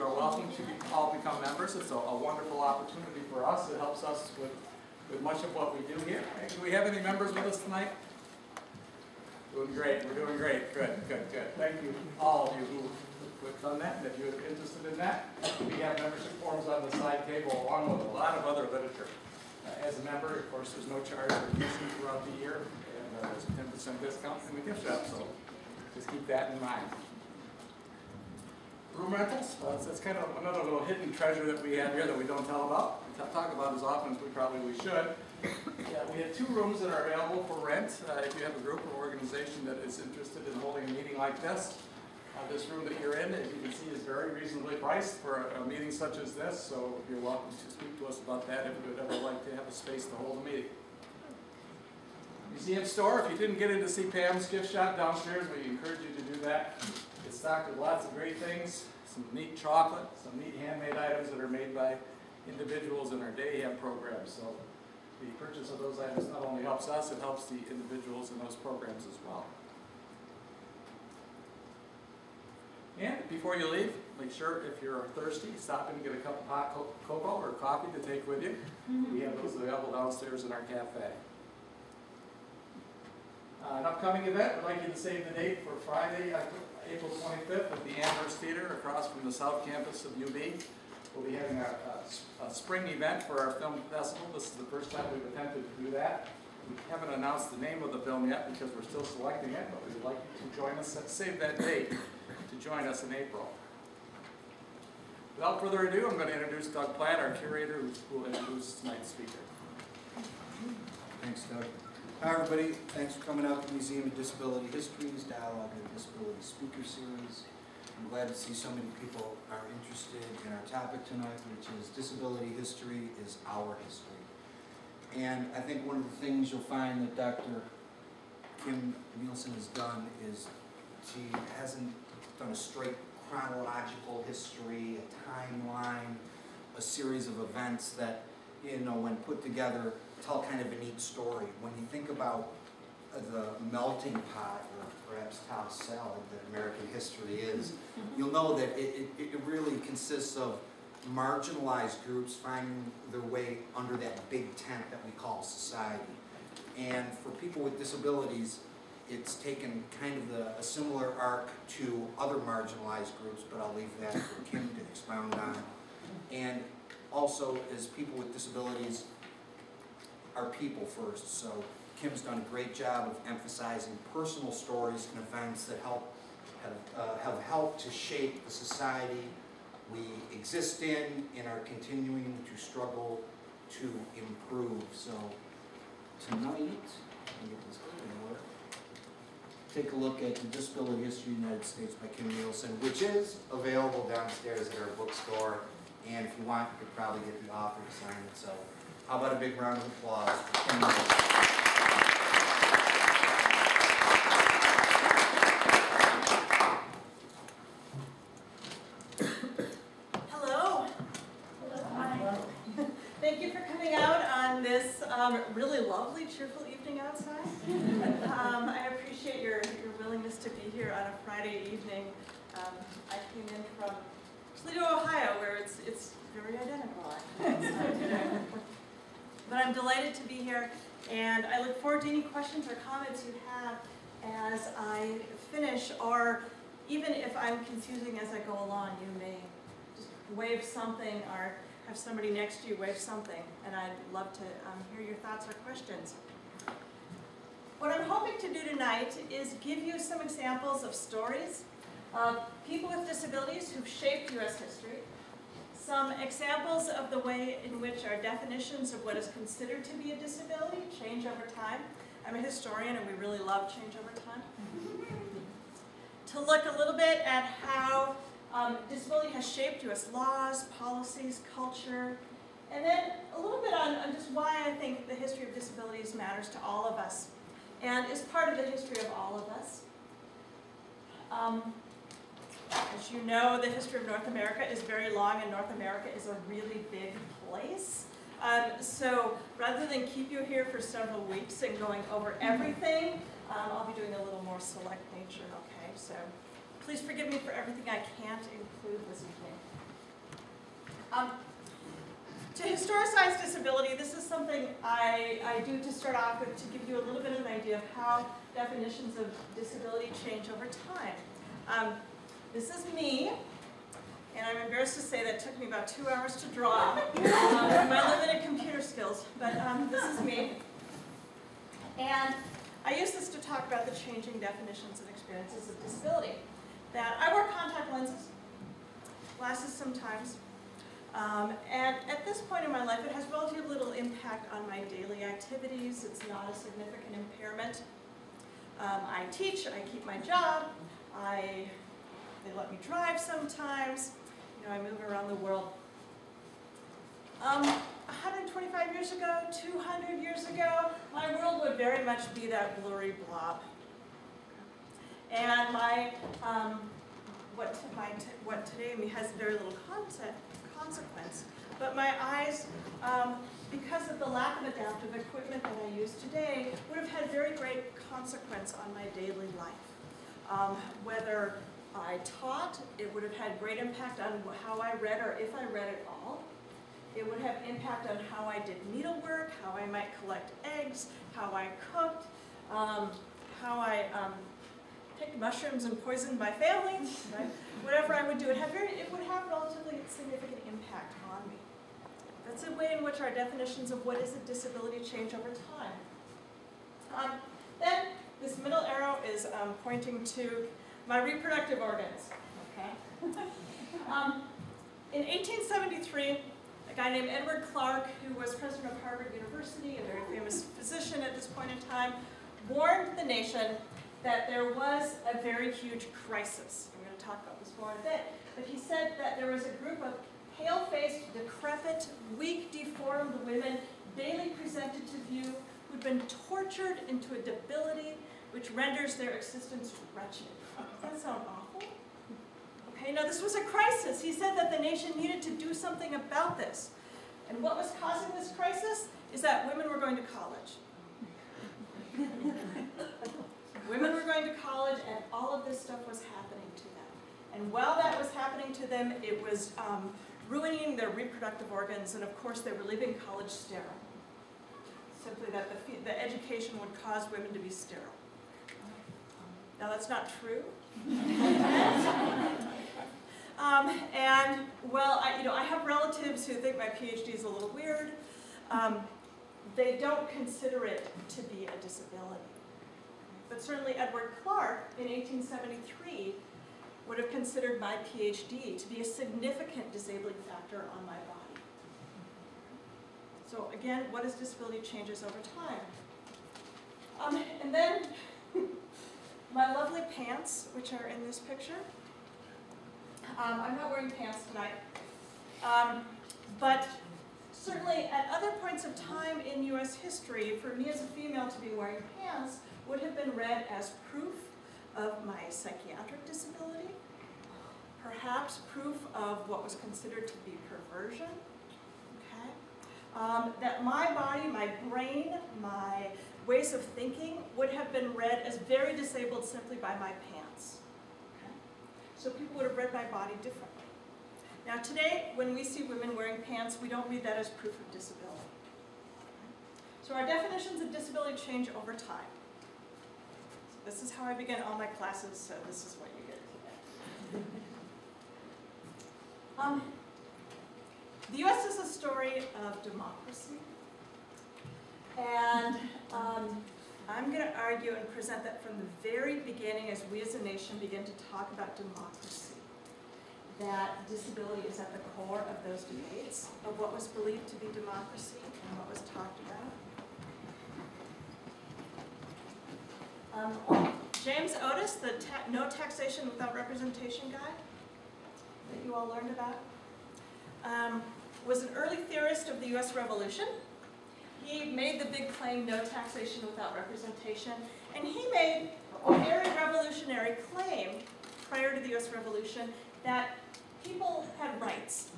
you are welcome to be- all become members. It's a a wonderful opportunity for us. It helps us with, with much of what we do here. Do we have any members with us tonight? Doing great, we're doing great, good, good, good. Thank you, all of you who have done that, and if you're interested in that, we have membership forms on the side table along with a lot of other literature. Uh, As a member, of course, there's no charge for admission throughout the year, and uh, there's a ten percent discount in the gift shop, so just keep that in mind. Room rentals, well, that's- that's kind of another little hidden treasure that we have here that we don't tell about, talk about as often as we probably we should. Yeah, we have two rooms that are available for rent, uh, if you have a group or organization that is interested in holding a meeting like this. Uh, This room that you're in, as you can see, is very reasonably priced for a a meeting such as this, so you're welcome to speak to us about that if you would ever like to have a space to hold a meeting. Museum store, if you didn't get in to see Pam's gift shop downstairs, we encourage you to do that. Stocked with lots of great things, some neat chocolate, some neat handmade items that are made by individuals in our day hab program. So the purchase of those items not only helps us, it helps the individuals in those programs as well. And before you leave, make sure if you're thirsty, stop and get a cup of hot co- cocoa or coffee to take with you. We have those available downstairs in our cafe. Uh, An upcoming event, I'd like you to save the date for Friday, Oct- April 25th at the Amherst Theater across from the South Campus of UB. We'll be having a, a a spring event for our film festival. This is the first time we've attempted to do that. We haven't announced the name of the film yet because we're still selecting it, but we'd like you to join us, save that date to join us in April. Without further ado, I'm going to introduce Doug Platt, our curator, who will introduce tonight's speaker. Thanks, Doug. Hi, everybody. Thanks for coming out to the Museum of Disability Histories Dialogue and Disability Speaker Series. I'm glad to see so many people are interested in our topic tonight, which is Disability History is Our History. And I think one of the things you'll find that Dr. Kim Nielsen has done is she hasn't done a straight chronological history, a timeline, a series of events that, you know, when put together, tell kind of a neat story. When you think about the melting pot, or perhaps tossed salad that American history is, mm-hmm. you'll know that it, it, it really consists of marginalized groups finding their way under that big tent that we call society. And for people with disabilities, it's taken kind of the, a similar arc to other marginalized groups, but I'll leave that for Kim to expound on. And also, as people with disabilities, are people first. So Kim's done a great job of emphasizing personal stories and events that help have, uh, have helped to shape the society we exist in and are continuing to struggle to improve. So tonight. Take a look at the Disability History of the United States by Kim Nielsen, which is available downstairs at our bookstore. And if you want, you could probably get the author to sign it. So how about a big round of applause for Kim? Hello. Thank you for coming out on this um, really lovely, cheerful evening outside. Um, I appreciate your, your willingness to be here on a Friday evening. Um, I came in from Toledo, Ohio, where it's, it's very identical. But I'm delighted to be here, and I look forward to any questions or comments you have as I finish, or even if I'm confusing as I go along, you may just wave something or have somebody next to you wave something, and I'd love to um, hear your thoughts or questions. What I'm hoping to do tonight is give you some examples of stories of people with disabilities who've shaped U.S. history, some examples of the way in which our definitions of what is considered to be a disability change over time. I'm a historian and we really love change over time. to look a little bit at how um, disability has shaped U.S. laws, policies, culture, and then a little bit on, on just why I think the history of disabilities matters to all of us and is part of the history of all of us. Um, as you know, the history of North America is very long and North America is a really big place. Um, so rather than keep you here for several weeks and going over everything, um, I'll be doing a little more select nature, okay? So please forgive me for everything I can't include this evening. Um, to historicize disability, this is something I, I do to start off with to give you a little bit of an idea of how definitions of disability change over time. Um, this is me, and I'm embarrassed to say that it took me about two hours to draw um, with my limited computer skills, but um, this is me. And I use this to talk about the changing definitions and experiences of disability. That I wear contact lenses, glasses sometimes, um, and at this point in my life, it has relatively little impact on my daily activities. It's not a significant impairment. Um, I teach, I keep my job, I, they let me drive sometimes, you know, I move around the world. Um, 125 years ago, 200 years ago, my world would very much be that blurry blob. And my, um, what, my what today has very little concept, consequence. But my eyes, um, because of the lack of adaptive equipment that I use today, would have had very great consequence on my daily life. Um, whether I taught, it would have had great impact on how I read or if I read at all. It would have impact on how I did needlework, how I might collect eggs, how I cooked, um, how I um, picked mushrooms and poisoned my family, right? Whatever I would do, it, had very, it would have relatively significant impact on me. That's a way in which our definitions of what is a disability change over time. Um, then, this middle arrow is um, pointing to my reproductive organs, okay? um, in 1873, a guy named Edward Clarke, who was president of Harvard University, a very famous physician at this point in time, warned the nation that there was a very huge crisis. I'm going to talk about this more in a bit. But he said that there was a group of pale-faced, decrepit, weak, deformed women daily presented to view who'd been tortured into a debility which renders their existence wretched. That sound awful? Okay, now this was a crisis. He said that the nation needed to do something about this. And what was causing this crisis is that women were going to college. women were going to college and all of this stuff was happening to them. And while that was happening to them, it was um, ruining their reproductive organs and of course they were leaving college sterile. Simply that the, the education would cause women to be sterile. Now that's not true. um, and well, I, you know, I have relatives who think my PhD is a little weird. Um, they don't consider it to be a disability. But certainly Edward Clarke in 1873 would have considered my PhD to be a significant disabling factor on my body. So again, what is disability changes over time? Um, and then my lovely pants, which are in this picture. Um, I'm not wearing pants tonight. Um, but certainly at other points of time in U.S. history, for me as a female to be wearing pants would have been read as proof of my psychiatric disability, perhaps proof of what was considered to be perversion, okay? Um, that my body, my brain, my ways of thinking would have been read as very disabled simply by my pants. Okay? So people would have read my body differently. Now today, when we see women wearing pants, we don't read that as proof of disability. So our definitions of disability change over time. So this is how I begin all my classes, so this is what you get today. um, the U.S. is a story of democracy. And um, I'm going to argue and present that from the very beginning as we as a nation begin to talk about democracy, that disability is at the core of those debates of what was believed to be democracy and what was talked about. Um, James Otis, the ta No Taxation Without Representation guy that you all learned about, um, was an early theorist of the U.S. Revolution. He made the big claim, no taxation without representation, and he made a very revolutionary claim prior to the U.S. Revolution that people had rights.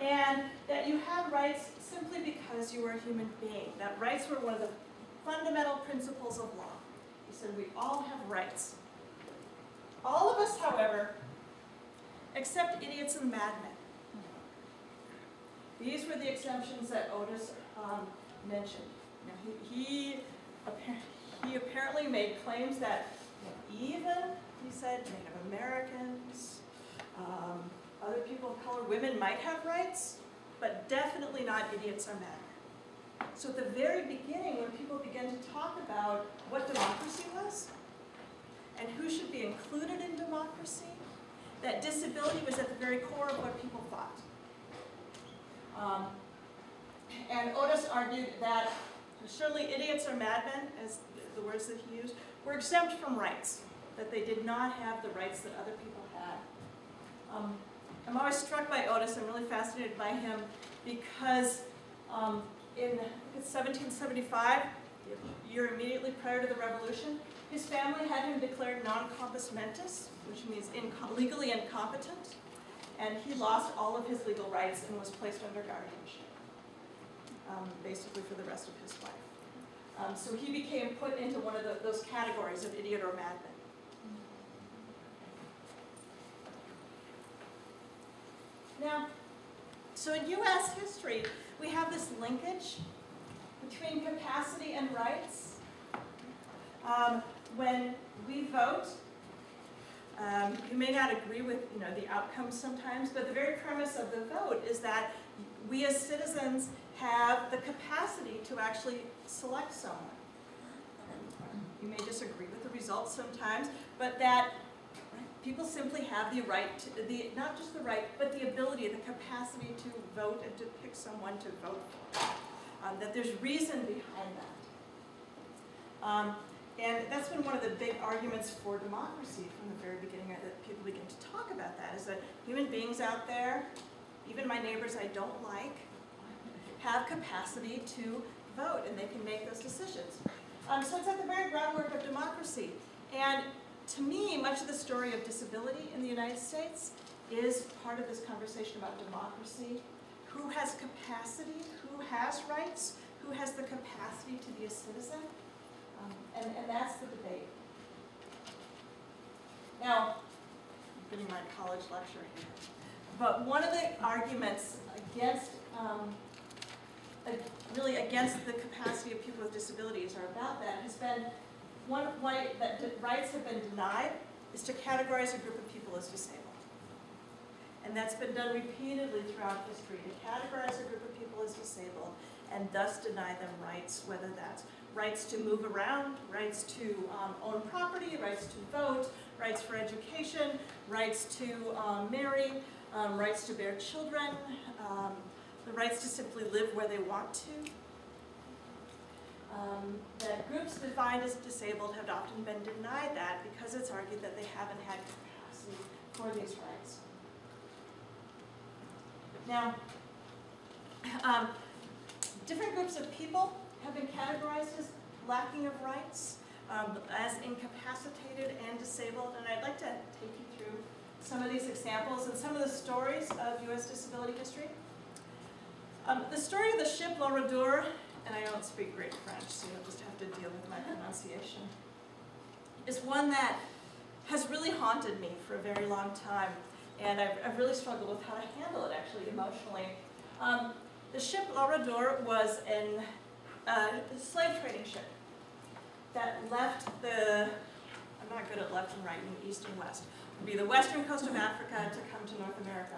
And that you had rights simply because you were a human being. That rights were one of the fundamental principles of law. He said we all have rights. All of us, however, except idiots and madmen, These were the exemptions that Otis um, mentioned. Now, he, he, appa- he apparently made claims that even, he said, Native Americans, um, other people of color, women might have rights, but definitely not idiots or men. So at the very beginning, when people began to talk about what democracy was, and who should be included in democracy, that disability was at the very core of what people thought. Um, and Otis argued that surely idiots or madmen, as the words that he used, were exempt from rights, that they did not have the rights that other people had. Um, I'm always struck by Otis, I'm really fascinated by him because um, in I think it's 1775, the year immediately prior to the revolution, his family had him declared non compos mentis, which means inco- legally incompetent, and he lost all of his legal rights and was placed under guardianship, um, basically for the rest of his life. Um, so he became put into one of the, those categories of idiot or madman. Now, so in U.S. history, we have this linkage between capacity and rights. Um, when we vote, um, you may not agree with you know the outcomes sometimes, but the very premise of the vote is that we as citizens have the capacity to actually select someone. You may disagree with the results sometimes, but that people simply have the right, to, the not just the right, but the ability, the capacity to vote and to pick someone to vote for. Um, that there's reason behind that. Um, and that's been one of the big arguments for democracy from the very beginning that people begin to talk about that, is that human beings out there, even my neighbors I don't like, have capacity to vote and they can make those decisions. Um, so it's at the very groundwork of democracy. And to me, much of the story of disability in the United States is part of this conversation about democracy. Who has capacity? Who has rights? Who has the capacity to be a citizen? Um, and, and that's the debate. Now, I'm giving my college lecture here. But one of the arguments against, um, really against the capacity of people with disabilities or about that has been one way that rights have been denied is to categorize a group of people as disabled. And that's been done repeatedly throughout history, to categorize a group of people as disabled and thus deny them rights, whether that's rights to move around, rights to um, own property, rights to vote, rights for education, rights to um, marry, um, rights to bear children, um, the rights to simply live where they want to. Um, that groups defined as disabled have often been denied that because it's argued that they haven't had capacity for these rights. Now, um, different groups of people have been categorized as lacking of rights, um, as incapacitated and disabled, and I'd like to take you through some of these examples and some of the stories of U.S. disability history. Um, the story of the ship Le Rodeur, and I don't speak great French, so you'll just have to deal with my pronunciation, is one that has really haunted me for a very long time, and I've, I've really struggled with how to handle it actually emotionally. Um, the ship Le Rodeur was an, uh, slave trading ship that left the, I'm not good at left and right and east and west, would be the western coast of Africa to come to North America.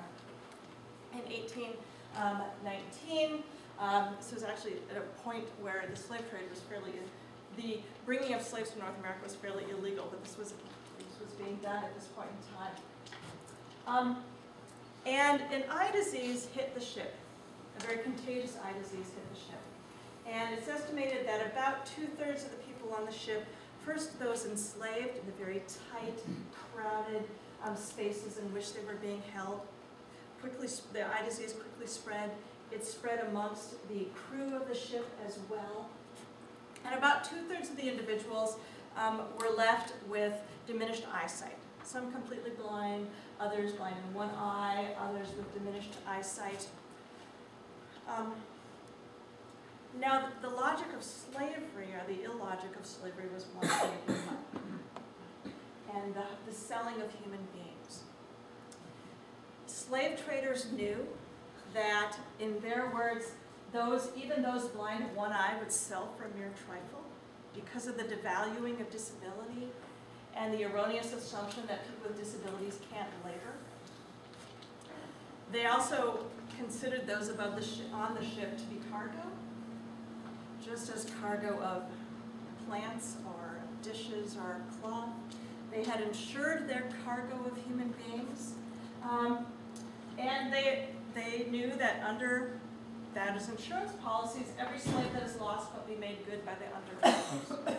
In 1819, um, this was actually at a point where the slave trade was fairly, the bringing of slaves to North America was fairly illegal, but this was, this was being done at this point in time. Um, and an eye disease hit the ship. A very contagious eye disease hit the ship. And it's estimated that about two-thirds of the people on the ship, first those enslaved in the very tight, crowded um, spaces in which they were being held, quickly, the eye disease quickly spread. It spread amongst the crew of the ship as well. And about two-thirds of the individuals um, were left with diminished eyesight. Some completely blind, others blind in one eye, others with diminished eyesight. Um, now, the- the logic of slavery, or the illogic of slavery, was one thing and the, the selling of human beings. Slave traders knew that, in their words, those, even those blind of one eye would sell for a mere trifle because of the devaluing of disability and the erroneous assumption that people with disabilities can't labor. They also considered those above the on the ship to be cargo, just as cargo of plants or dishes or cloth. They had insured their cargo of human beings. Um, and they, they knew that under that is insurance policies, every slave that is lost will be made good by the underwriters.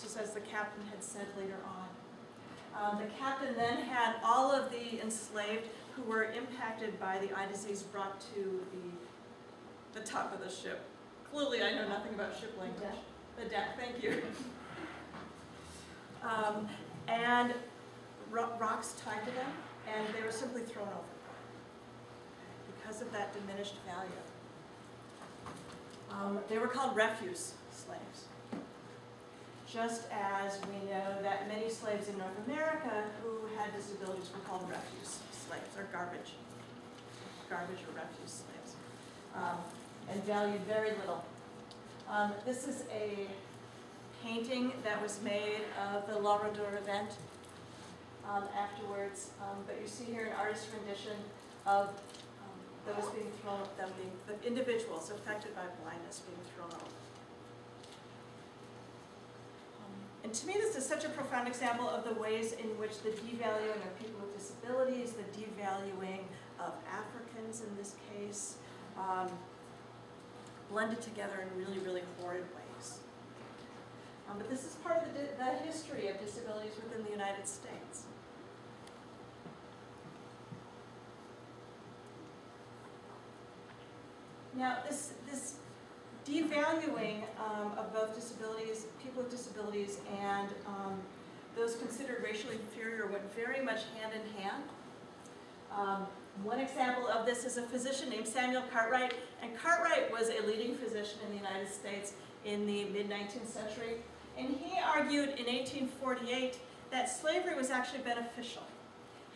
Just as the captain had said later on. Um, the captain then had all of the enslaved who were impacted by the eye disease brought to the, the top of the ship. Clearly, I know nothing about ship language. The deck, thank you. Um, and ro- rocks tied to them, and they were simply thrown overboard because of that diminished value. Um, they were called refuse slaves. Just as we know that many slaves in North America who had disabilities were called refuse slaves, or garbage, garbage or refuse slaves, um, and valued very little. Um, this is a painting that was made of the Le Rodeur event um, afterwards, um, but you see here an artist's rendition of um, those being thrown, them being, the individuals affected by blindness being thrown over. Um, And to me, this is such a profound example of the ways in which the devaluing of people with disabilities, the devaluing of Africans in this case, um, blended together in really, really horrid ways. Um, but this is part of the, the history of disabilities within the United States. Now, this, this devaluing um, of both disabilities, people with disabilities, and um, those considered racially inferior went very much hand in hand. Um, one example of this is a physician named Samuel Cartwright, and Cartwright was a leading physician in the United States in the mid-19th century, and he argued in 1848 that slavery was actually beneficial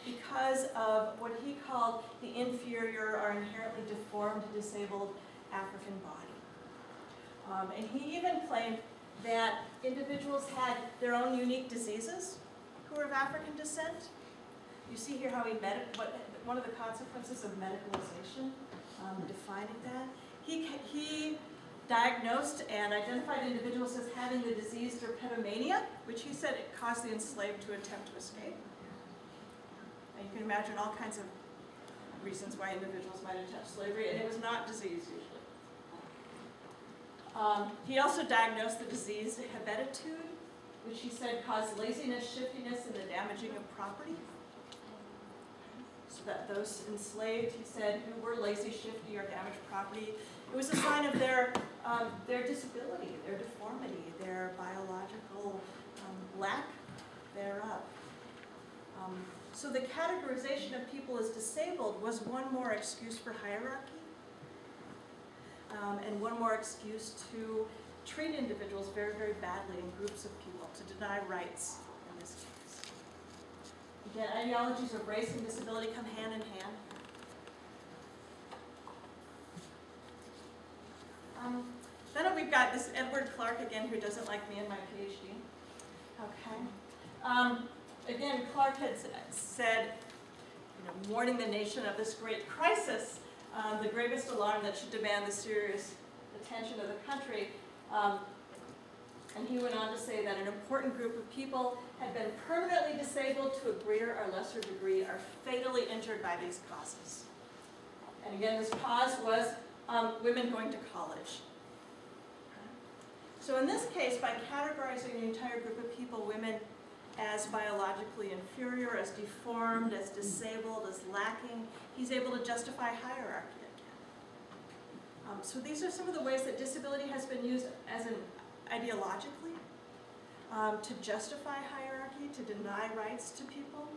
because of what he called the inferior or inherently deformed, disabled African body. Um, and he even claimed that individuals had their own unique diseases who were of African descent. You see here how he med- what, one of the consequences of medicalization, um, defining that. He, he diagnosed and identified individuals as having the disease drapetomania, which he said it caused the enslaved to attempt to escape. And you can imagine all kinds of reasons why individuals might attempt slavery, and it was not disease usually. Um, he also diagnosed the disease hebetude, which he said caused laziness, shiftiness, and the damaging of property. That those enslaved, he said, who were lazy, shifty, or damaged property, it was a sign of their, um, their disability, their deformity, their biological um, lack thereof. Um, so the categorization of people as disabled was one more excuse for hierarchy, um, and one more excuse to treat individuals very, very badly in groups of people, to deny rights. Again, ideologies of race and disability come hand in hand. Um, then we've got this Edward Clarke again, who doesn't like me and my PhD. Okay. Um, again, Clarke had said, you know, warning the nation of this great crisis, um, the gravest alarm that should demand the serious attention of the country. Um, and he went on to say that an important group of people had been permanently disabled to a greater or lesser degree are fatally injured by these causes. And again, this cause was um, women going to college. So in this case, by categorizing the entire group of people, women as biologically inferior, as deformed, as disabled, as lacking, he's able to justify hierarchy again. Um, so these are some of the ways that disability has been used as an ideologically um, to justify hierarchy, to deny rights to people.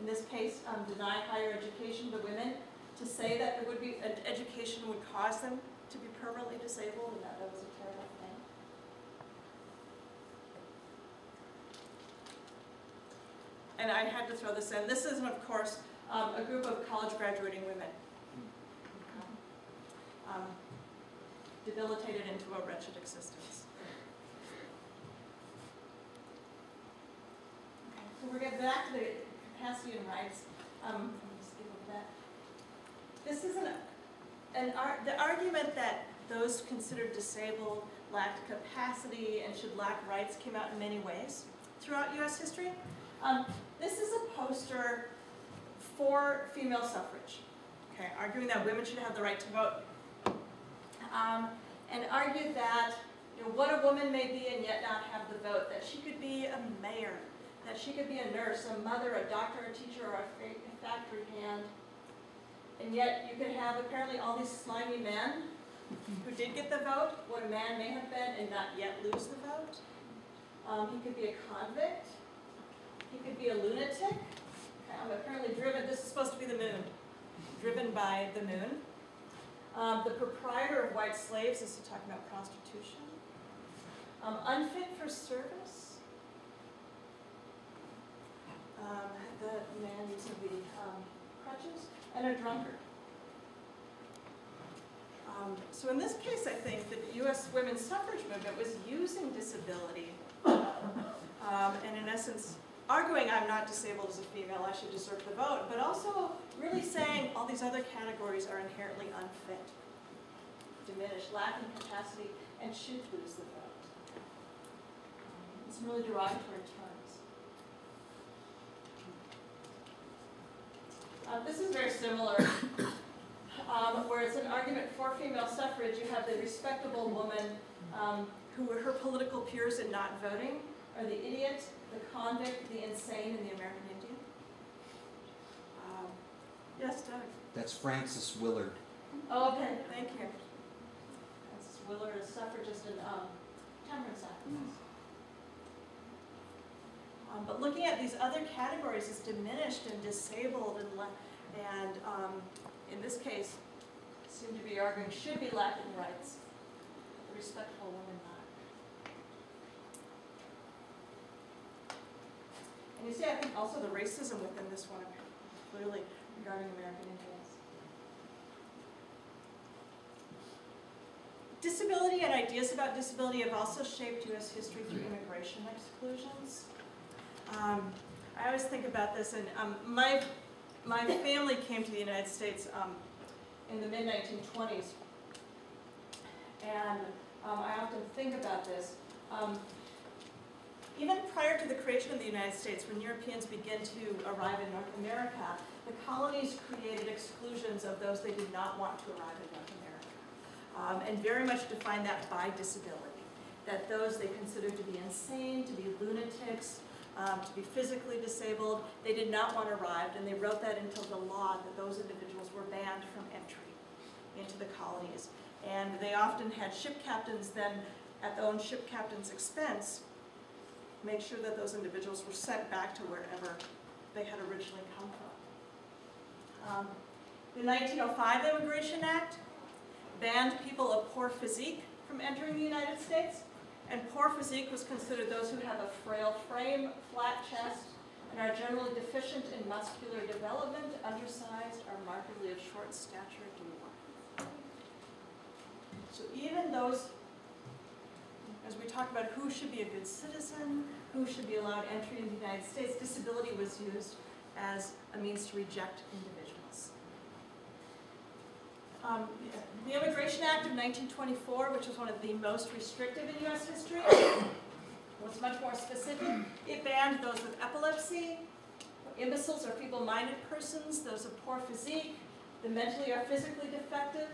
In this case, um, deny higher education to women, to say that it would be, ed- education would cause them to be permanently disabled, and that that was a terrible thing. And I had to throw this in. This isn't, of course, um, a group of college graduating women. um, debilitated into a wretched existence. Okay, So we're getting back to the capacity and rights. Um. This is an, an ar- the argument that those considered disabled lacked capacity and should lack rights came out in many ways throughout US history. Um, this is a poster for female suffrage, okay, arguing that women should have the right to vote. Um, and argued that, you know, what a woman may be and yet not have the vote, that she could be a mayor, that she could be a nurse, a mother, a doctor, a teacher, or a fa- a factory hand. And yet you could have apparently all these slimy men who did get the vote, what a man may have been and not yet lose the vote. Um, he could be a convict. He could be a lunatic. Um, apparently driven, this is supposed to be the moon, driven by the moon. Um, the proprietor of white slaves this is talking about prostitution. Um, unfit for service. Um, the man using the um, crutches, and a drunkard. Um, so in this case, I think the U.S. women's suffrage movement was using disability, um, and in essence, arguing I'm not disabled as a female, I should deserve the vote, but also really saying all these other categories are inherently unfit, diminished, lacking capacity, and should lose the vote. It's really derogatory terms. Uh, this is very similar, um, where it's an argument for female suffrage. You have the respectable woman um, who were her political peers in not voting, or the idiot, the convict, the insane, and the American Indian. Um, yes, Doug. That's Frances Willard. Oh, okay, thank you. Frances Willard, a suffragist and um, temperance activist. Um, but looking at these other categories as diminished and disabled and, and um, in this case, seem to be arguing should be lacking rights. The respectful woman not. And you see, I think also the racism within this one clearly regarding American Indians. Disability and ideas about disability have also shaped U.S. history through immigration exclusions. Um, I always think about this, and um, my, my family came to the United States um, in the mid-1920s. And um, I often think about this. Um, even prior to the creation of the United States, when Europeans begin to arrive in North America, the colonies created exclusions of those they did not want to arrive in North America. Um, and very much defined that by disability. That those they considered to be insane, to be lunatics, um, to be physically disabled, they did not want to arrive, and they wrote that into the law that those individuals were banned from entry into the colonies. And they often had ship captains then, at their own ship captain's expense, make sure that those individuals were sent back to wherever they had originally come from. Um, the 1905 Immigration Act banned people of poor physique from entering the United States. And poor physique was considered those who have a frail frame, flat chest, and are generally deficient in muscular development, undersized, or markedly of short stature dwarf. So even those, as we talk about who should be a good citizen, who should be allowed entry into the United States, disability was used as a means to reject individuals. Um, the Immigration Act of 1924, which was one of the most restrictive in U.S. history, was much more specific. It banned those with epilepsy, imbeciles or feeble-minded persons, those of poor physique, the mentally or physically defective,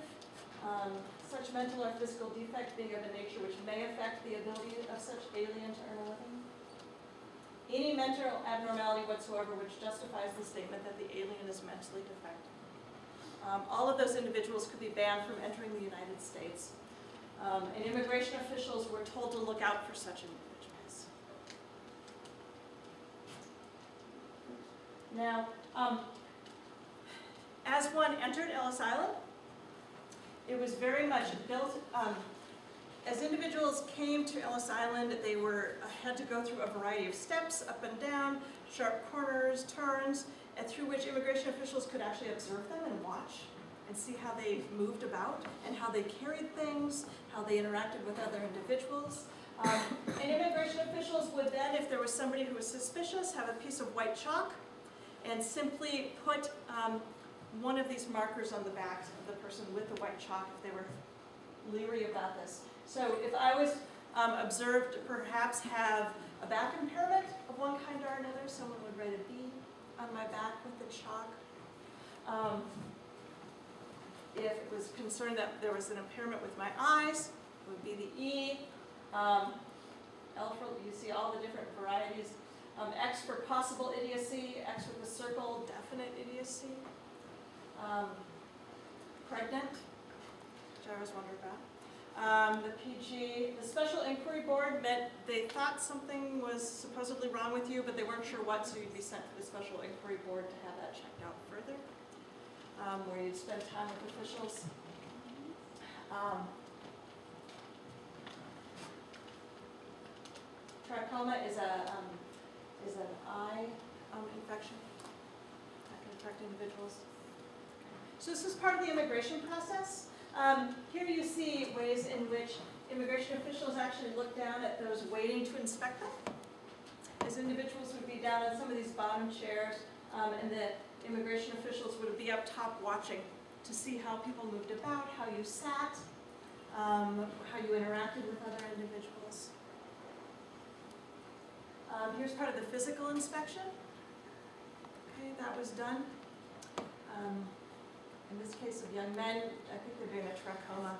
um, such mental or physical defect being of a nature which may affect the ability of such alien to earn a living. Any mental abnormality whatsoever which justifies the statement that the alien is mentally defective. Um, all of those individuals could be banned from entering the United States. Um, and immigration officials were told to look out for such individuals. Now, um, as one entered Ellis Island, it was very much built, um, as individuals came to Ellis Island, they were, uh, had to go through a variety of steps, up and down, sharp corners, turns, and through which immigration officials could actually observe them and watch. and see how they moved about and how they carried things, how they interacted with other individuals. Um, and immigration officials would then, if there was somebody who was suspicious, have a piece of white chalk and simply put um, one of these markers on the back of the person with the white chalk if they were leery about this. So if I was um, observed to perhaps have a back impairment of one kind or another, someone would write a B on my back with the chalk. Um, if it was concerned that there was an impairment with my eyes, it would be the E. Um, L for, you see all the different varieties. Um, X for possible idiocy, X with a circle, definite idiocy. Um, pregnant, which I always wondered about. Um, the PG, the Special Inquiry Board meant they thought something was supposedly wrong with you, but they weren't sure what, so you'd be sent to the Special Inquiry Board to have that checked out further, um, where you'd spend time with officials. Um, trachoma is a, um, is an eye, um, infection that can affect individuals. So this is part of the immigration process. Um, here you see ways in which immigration officials actually look down at those waiting to inspect them. As individuals would be down on some of these bottom chairs, um, and the immigration officials would be up top watching to see how people moved about, how you sat, um, how you interacted with other individuals. Um, here's part of the physical inspection. Okay, that was done. Um, in this case of young men, I think they're doing a trachoma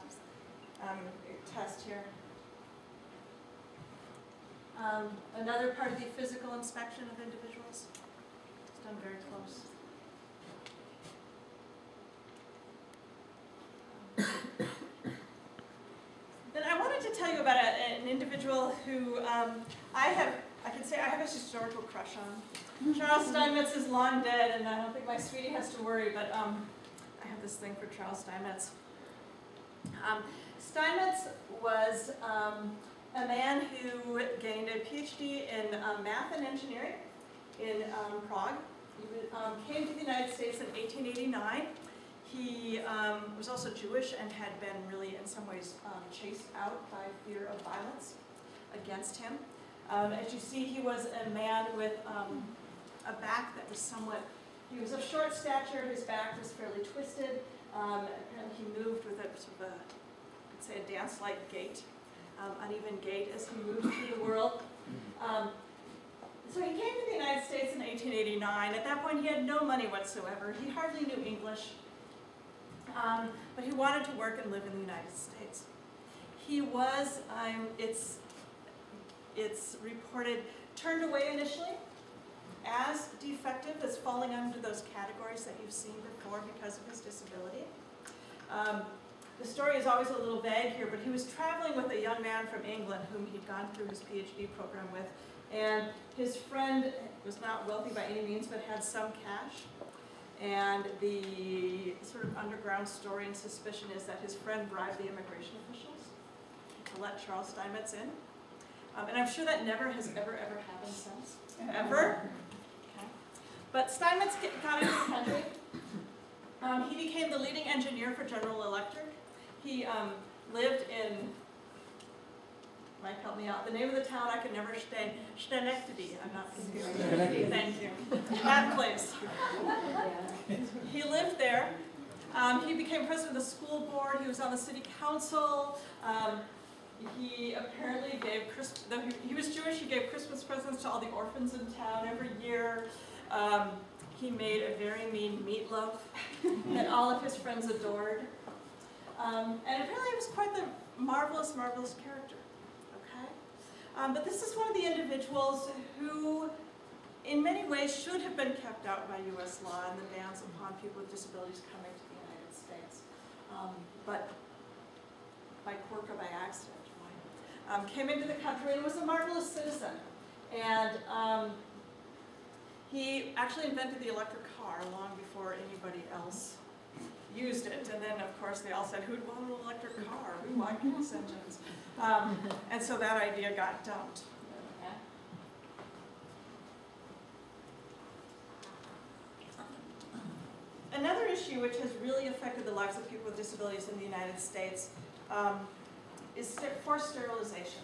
um, test here. Um, another part of the physical inspection of individuals. It's done very close. Then I wanted to tell you about a, an individual who um, I have, I can say I have a historical crush on. Charles Steinmetz is long dead, and I don't think my sweetie has to worry, but um, I have this thing for Charles Steinmetz. Um, Steinmetz was um, a man who gained a PhD in um, math and engineering in um, Prague. He um, came to the United States in 1889. He um, was also Jewish and had been really, in some ways, chased out by fear of violence against him. As you see, he was a man with a back that was somewhat, he was of short stature, his back was fairly twisted. Um, apparently he moved with a sort of a, I'd say a dance-like gait, um, uneven gait as he moved through the world. Um, so he came to the United States in 1889. At that point, he had no money whatsoever. He hardly knew English, um, but he wanted to work and live in the United States. He was, um, it's, it's reported, turned away initially as defective, as falling under those categories that you've seen before because of his disability. Um, the story is always a little vague here, but he was traveling with a young man from England whom he'd gone through his PhD program with, and his friend was not wealthy by any means, but had some cash. And the sort of underground story and suspicion is that his friend bribed the immigration officials to let Charles Steinmetz in. Um, and I'm sure that never has ever, ever happened since. Ever? But Steinmetz got into the country. Um, he became the leading engineer for General Electric. He um, lived in, Mike help me out, the name of the town I could never stay, Schenectady, I'm not confused. Thank you. That place. He lived there. Um, he became president of the school board. He was on the city council. Um, he apparently gave Christ- though he, he was Jewish. He gave Christmas presents to all the orphans in town every year. Um, he made a very mean meatloaf that all of his friends adored. Um, and apparently, he was quite the marvelous, marvelous character. Okay, um, but this is one of the individuals who in many ways should have been kept out by U.S. law and the bans upon people with disabilities coming to the United States. Um, but by quirk or by accident? Um, came into the country and was a marvelous citizen. And um, he actually invented the electric car long before anybody else used it. And then, of course, they all said, who'd want an electric car? We want gas engines. Um, and so that idea got dumped. Another issue which has really affected the lives of people with disabilities in the United States um, is forced sterilization.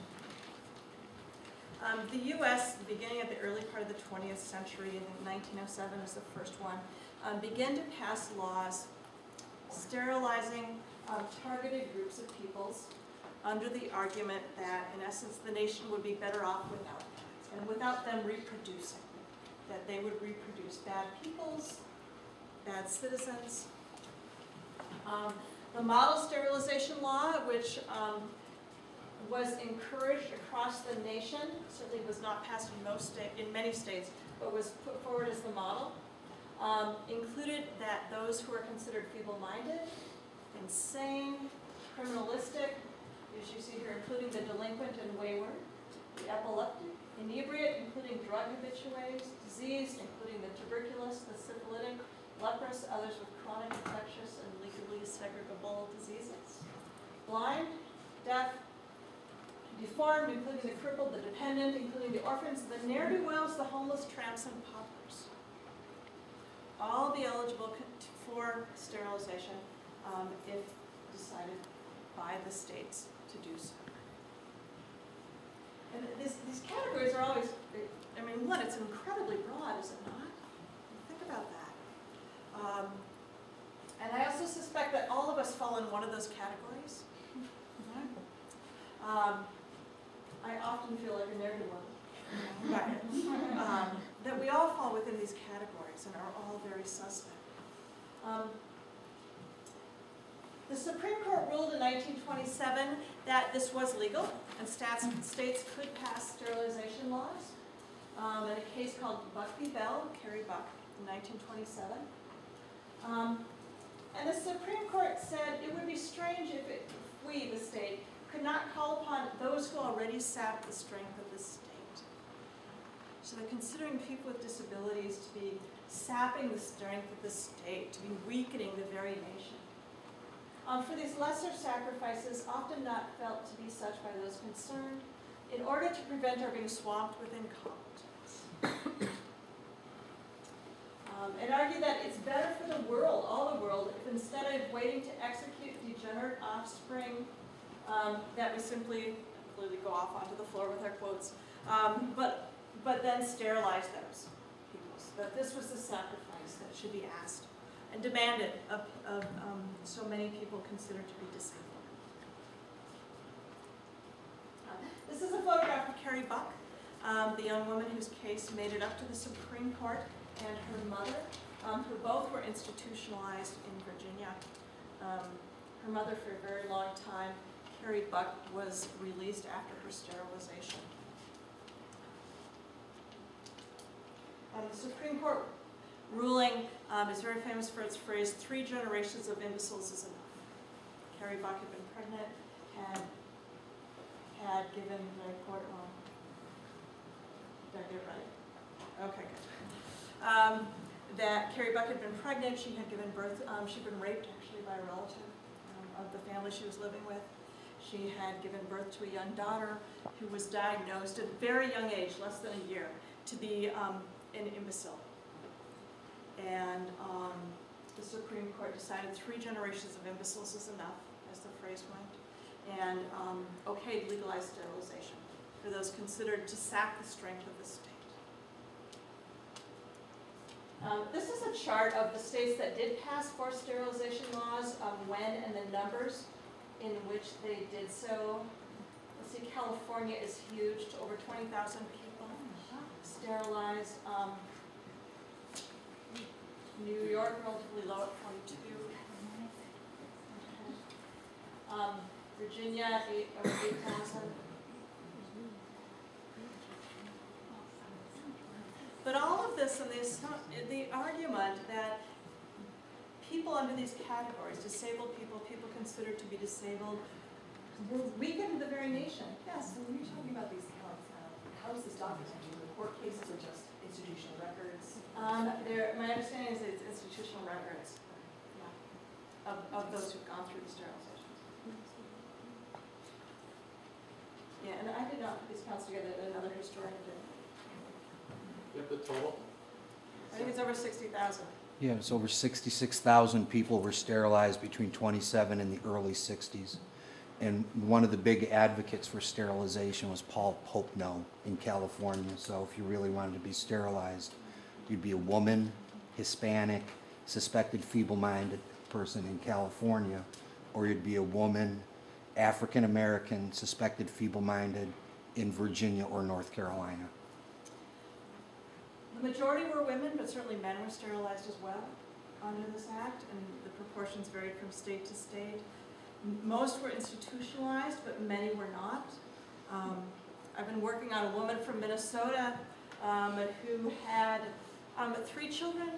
Um, The US, beginning at the early part of the 20th century, I think 1907 is the first one, um, began to pass laws sterilizing um, targeted groups of peoples under the argument that, in essence, the nation would be better off without them, and without them reproducing, that they would reproduce bad peoples, bad citizens. Um, The model sterilization law, which um, was encouraged across the nation, certainly was not passed in most sta, in many states, but was put forward as the model, um, included that those who are considered feeble-minded, insane, criminalistic, as you see here, including the delinquent and wayward, the epileptic, inebriate, including drug habitués, diseased, including the tuberculous, the syphilitic, leprous, others with chronic infectious and legally segregable diseases, blind, deaf, deformed, including the crippled, the dependent, including the orphans, the ne'er-do-wells, the homeless, tramps, and paupers. All be eligible for sterilization um, if decided by the states to do so. And this, these categories are always, I mean, one, it's incredibly broad, is it not? Think about that. Um, And I also suspect that all of us fall in one of those categories. Um, I often feel like a ne'er-do-well. But, um, That we all fall within these categories and are all very suspect. Um, The Supreme Court ruled in 1927 that this was legal and stats, states could pass sterilization laws. Um, in a case called Buck v. Bell, Carrie Buck, in 1927. Um, and the Supreme Court said it would be strange if, it, if we, the state, could not call upon those who already sap the strength of the state. So they're considering people with disabilities to be sapping the strength of the state, to be weakening the very nation. Um, for these lesser sacrifices, often not felt to be such by those concerned, in order to prevent our being swamped with incompetence. Um, and argue that it's better for the world, all the world, if instead of waiting to execute degenerate offspring, um, that we simply completely go off onto the floor with our quotes, um, but, but then sterilize those peoples. That this was the sacrifice that should be asked and demanded of, of um, so many people considered to be disabled. Uh, This is a photograph of Carrie Buck, um, the young woman whose case made it up to the Supreme Court, and her mother, um, who both were institutionalized in Virginia. Um, her mother, for a very long time, Carrie Buck, was released after her sterilization. Um, the Supreme Court ruling um, is very famous for its phrase, three generations of imbeciles is enough. Carrie Buck had been pregnant, had, had given, I quote it wrong? Did I get it right? Okay, good. Um, that Carrie Buck had been pregnant, she had given birth, um, she'd been raped actually by a relative um, of the family she was living with. She had given birth to a young daughter who was diagnosed at a very young age, less than a year, to be um, an imbecile. And um, the Supreme Court decided three generations of imbeciles is enough, as the phrase went, and um, okayed legalized sterilization for those considered to sap the strength of the state. Um, this is a chart of the states that did pass forced sterilization laws, um, when and the numbers in which they did so. Let's see, California is huge, to over 20,000 people sterilized. Um, New York, relatively low at 22. Um, Virginia, eight, over 8,000. But all of this and the, the argument that people under these categories, disabled people, people considered to be disabled, will weaken the very nation. Yes? So when you're talking about these counts, uh, how is this documented? The court cases are just institutional records? Um, there, my understanding is it's institutional records yeah, of, of those who've gone through the sterilizations. Yeah, and I did not put these counts together, another historian did. You have the total? I think it's over sixty thousand. Yeah, it's over 66,000 people were sterilized between 27 and the early 60s. And one of the big advocates for sterilization was Paul Popenoe in California. So if you really wanted to be sterilized, you'd be a woman, Hispanic, suspected feeble-minded person in California, or you'd be a woman, African-American, suspected feeble-minded in Virginia or North Carolina. The majority were women, but certainly men were sterilized as well under this act, and the proportions varied from state to state. Most were institutionalized, but many were not. Um, I've been working on a woman from Minnesota um, who had um, three children.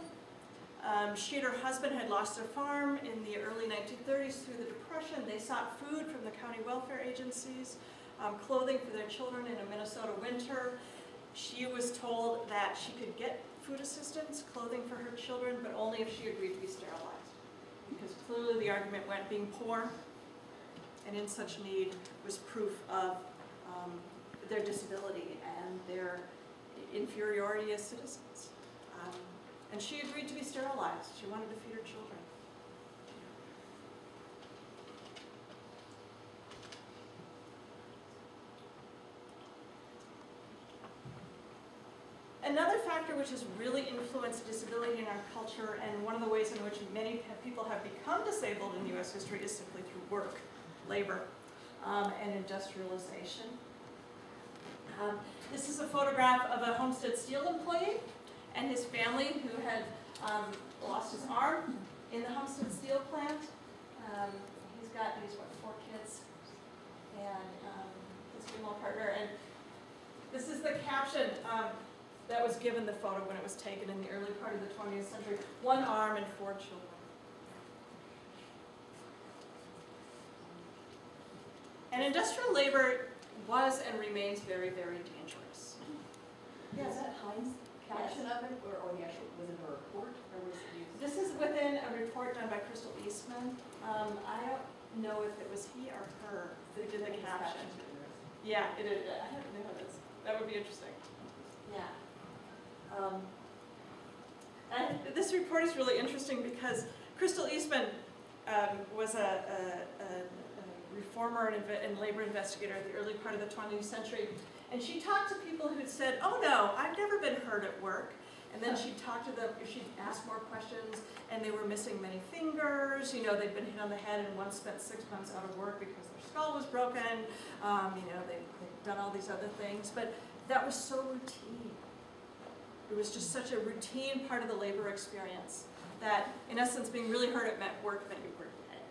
Um, She and her husband had lost their farm in the early 1930s through the Depression. They sought food from the county welfare agencies, um, clothing for their children in a Minnesota winter. She was told that she could get food assistance, clothing for her children, but only if she agreed to be sterilized. Because clearly the argument went being poor and in such need was proof of um, their disability and their inferiority as citizens. Um, And she agreed to be sterilized. She wanted to feed her children. Another factor which has really influenced disability in our culture and one of the ways in which many people have become disabled in US history is simply through work, labor, um, and industrialization. Um, This is a photograph of a Homestead Steel employee and his family who had um, lost his arm in the Homestead Steel plant. Um, He's got, he's what, four kids and um, his female partner. And this is the caption um, that was given the photo when it was taken in the early part of the 20th century. One arm and four children. And industrial labor was and remains very, very dangerous. Was that Hine's caption of it, or, or the actual, was it a report, or was it used? This is within a report done by Crystal Eastman. Um, I don't know if it was he or her who did the caption. to it, Yeah, I don't know, that's, that would be interesting. Yeah. Um, And this report is really interesting because Crystal Eastman um, was a, a- a- reformer and and labor investigator at the early part of the 20th century. And she talked to people who'd said, oh no, I've never been hurt at work. And then she'd talk to them, she'd ask more questions, and they were missing many fingers, you know, they'd been hit on the head and once spent six months out of work because their skull was broken, um, you know, they, they'd done all these other things, but that was so routine. It was just such a routine part of the labor experience that, in essence, being really hurt at work meant you were dead.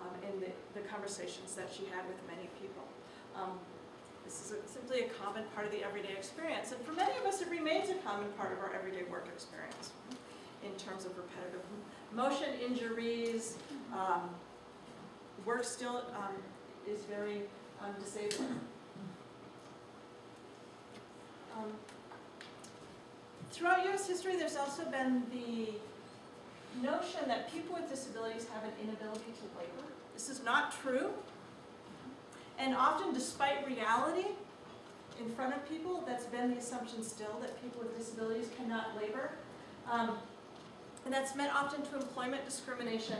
Um, in the, the conversations that she had with many people. Um, this is a- simply a common part of the everyday experience, and for many of us, it remains a common part of our everyday work experience in terms of repetitive motion injuries. Um, work still um, is very um, disabling. Throughout US history, there's also been the notion that people with disabilities have an inability to labor. This is not true. And often despite reality in front of people, that's been the assumption still that people with disabilities cannot labor. Um, and that's meant often to employment discrimination.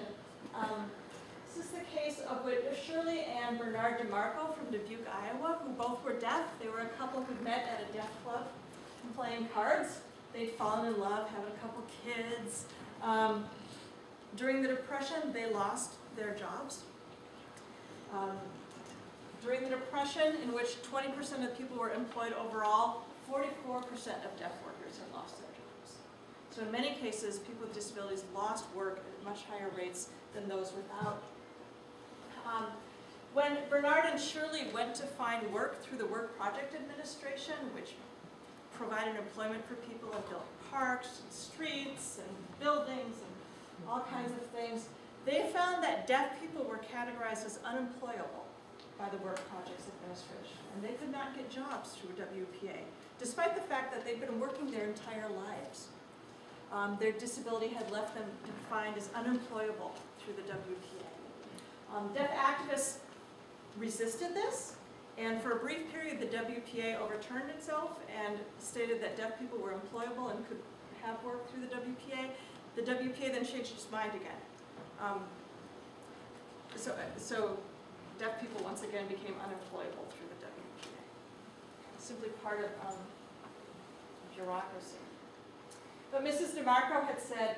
Um, this is the case of Shirley and Bernard DeMarco from Dubuque, Iowa, who both were deaf. They were a couple who met at a deaf club and playing cards. They'd fallen in love, had a couple kids. Um, during the Depression, they lost their jobs. Um, during the Depression, in which 20% of people were employed overall, 44% of deaf workers had lost their jobs. So in many cases, people with disabilities lost work at much higher rates than those without. Um, when Bernard and Shirley went to find work through the Work Project Administration, which provided employment for people and built parks and streets and buildings and all kinds of things, they found that deaf people were categorized as unemployable by the Work Projects Administration, and they could not get jobs through WPA, despite the fact that they'd been working their entire lives. Um, their disability had left them defined as unemployable through the WPA. Um, deaf activists resisted this, and for a brief period, the WPA overturned itself and stated that deaf people were employable and could have work through the WPA. The WPA then changed its mind again. Um, So, so deaf people once again became unemployable through the WPA. Simply part of um, bureaucracy. But Mrs. DeMarco had said,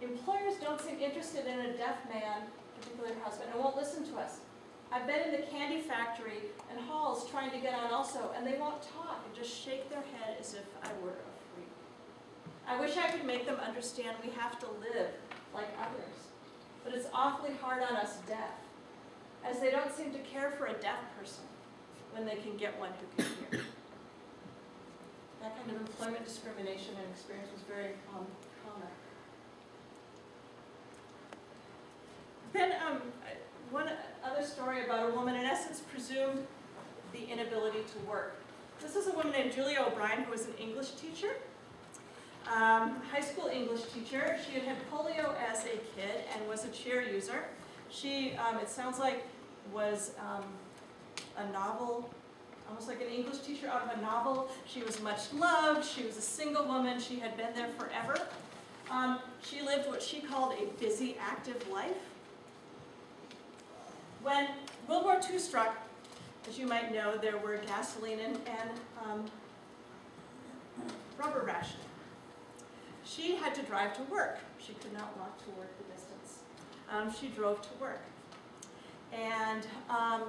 employers don't seem interested in a deaf man, particularly her husband, and won't listen to us. I've been in the candy factory and halls trying to get on also, and they won't talk and just shake their head as if I were a freak. I wish I could make them understand we have to live like others, but it's awfully hard on us deaf, as they don't seem to care for a deaf person when they can get one who can hear. That kind of employment discrimination and experience was very um, common. Then um, one other story about a woman, in essence, presumed the inability to work. This is a woman named Julia O'Brien, who was an English teacher, um, high school English teacher. She had had polio as a kid and was a chair user. She, um, it sounds like, was um, a novel, almost like an English teacher out of a novel. She was much loved. She was a single woman. She had been there forever. Um, she lived what she called a busy, active life. When World War II struck, as you might know, there were gasoline and, and um, rubber rationing. She had to drive to work. She could not walk to work the distance. Um, she drove to work. And um,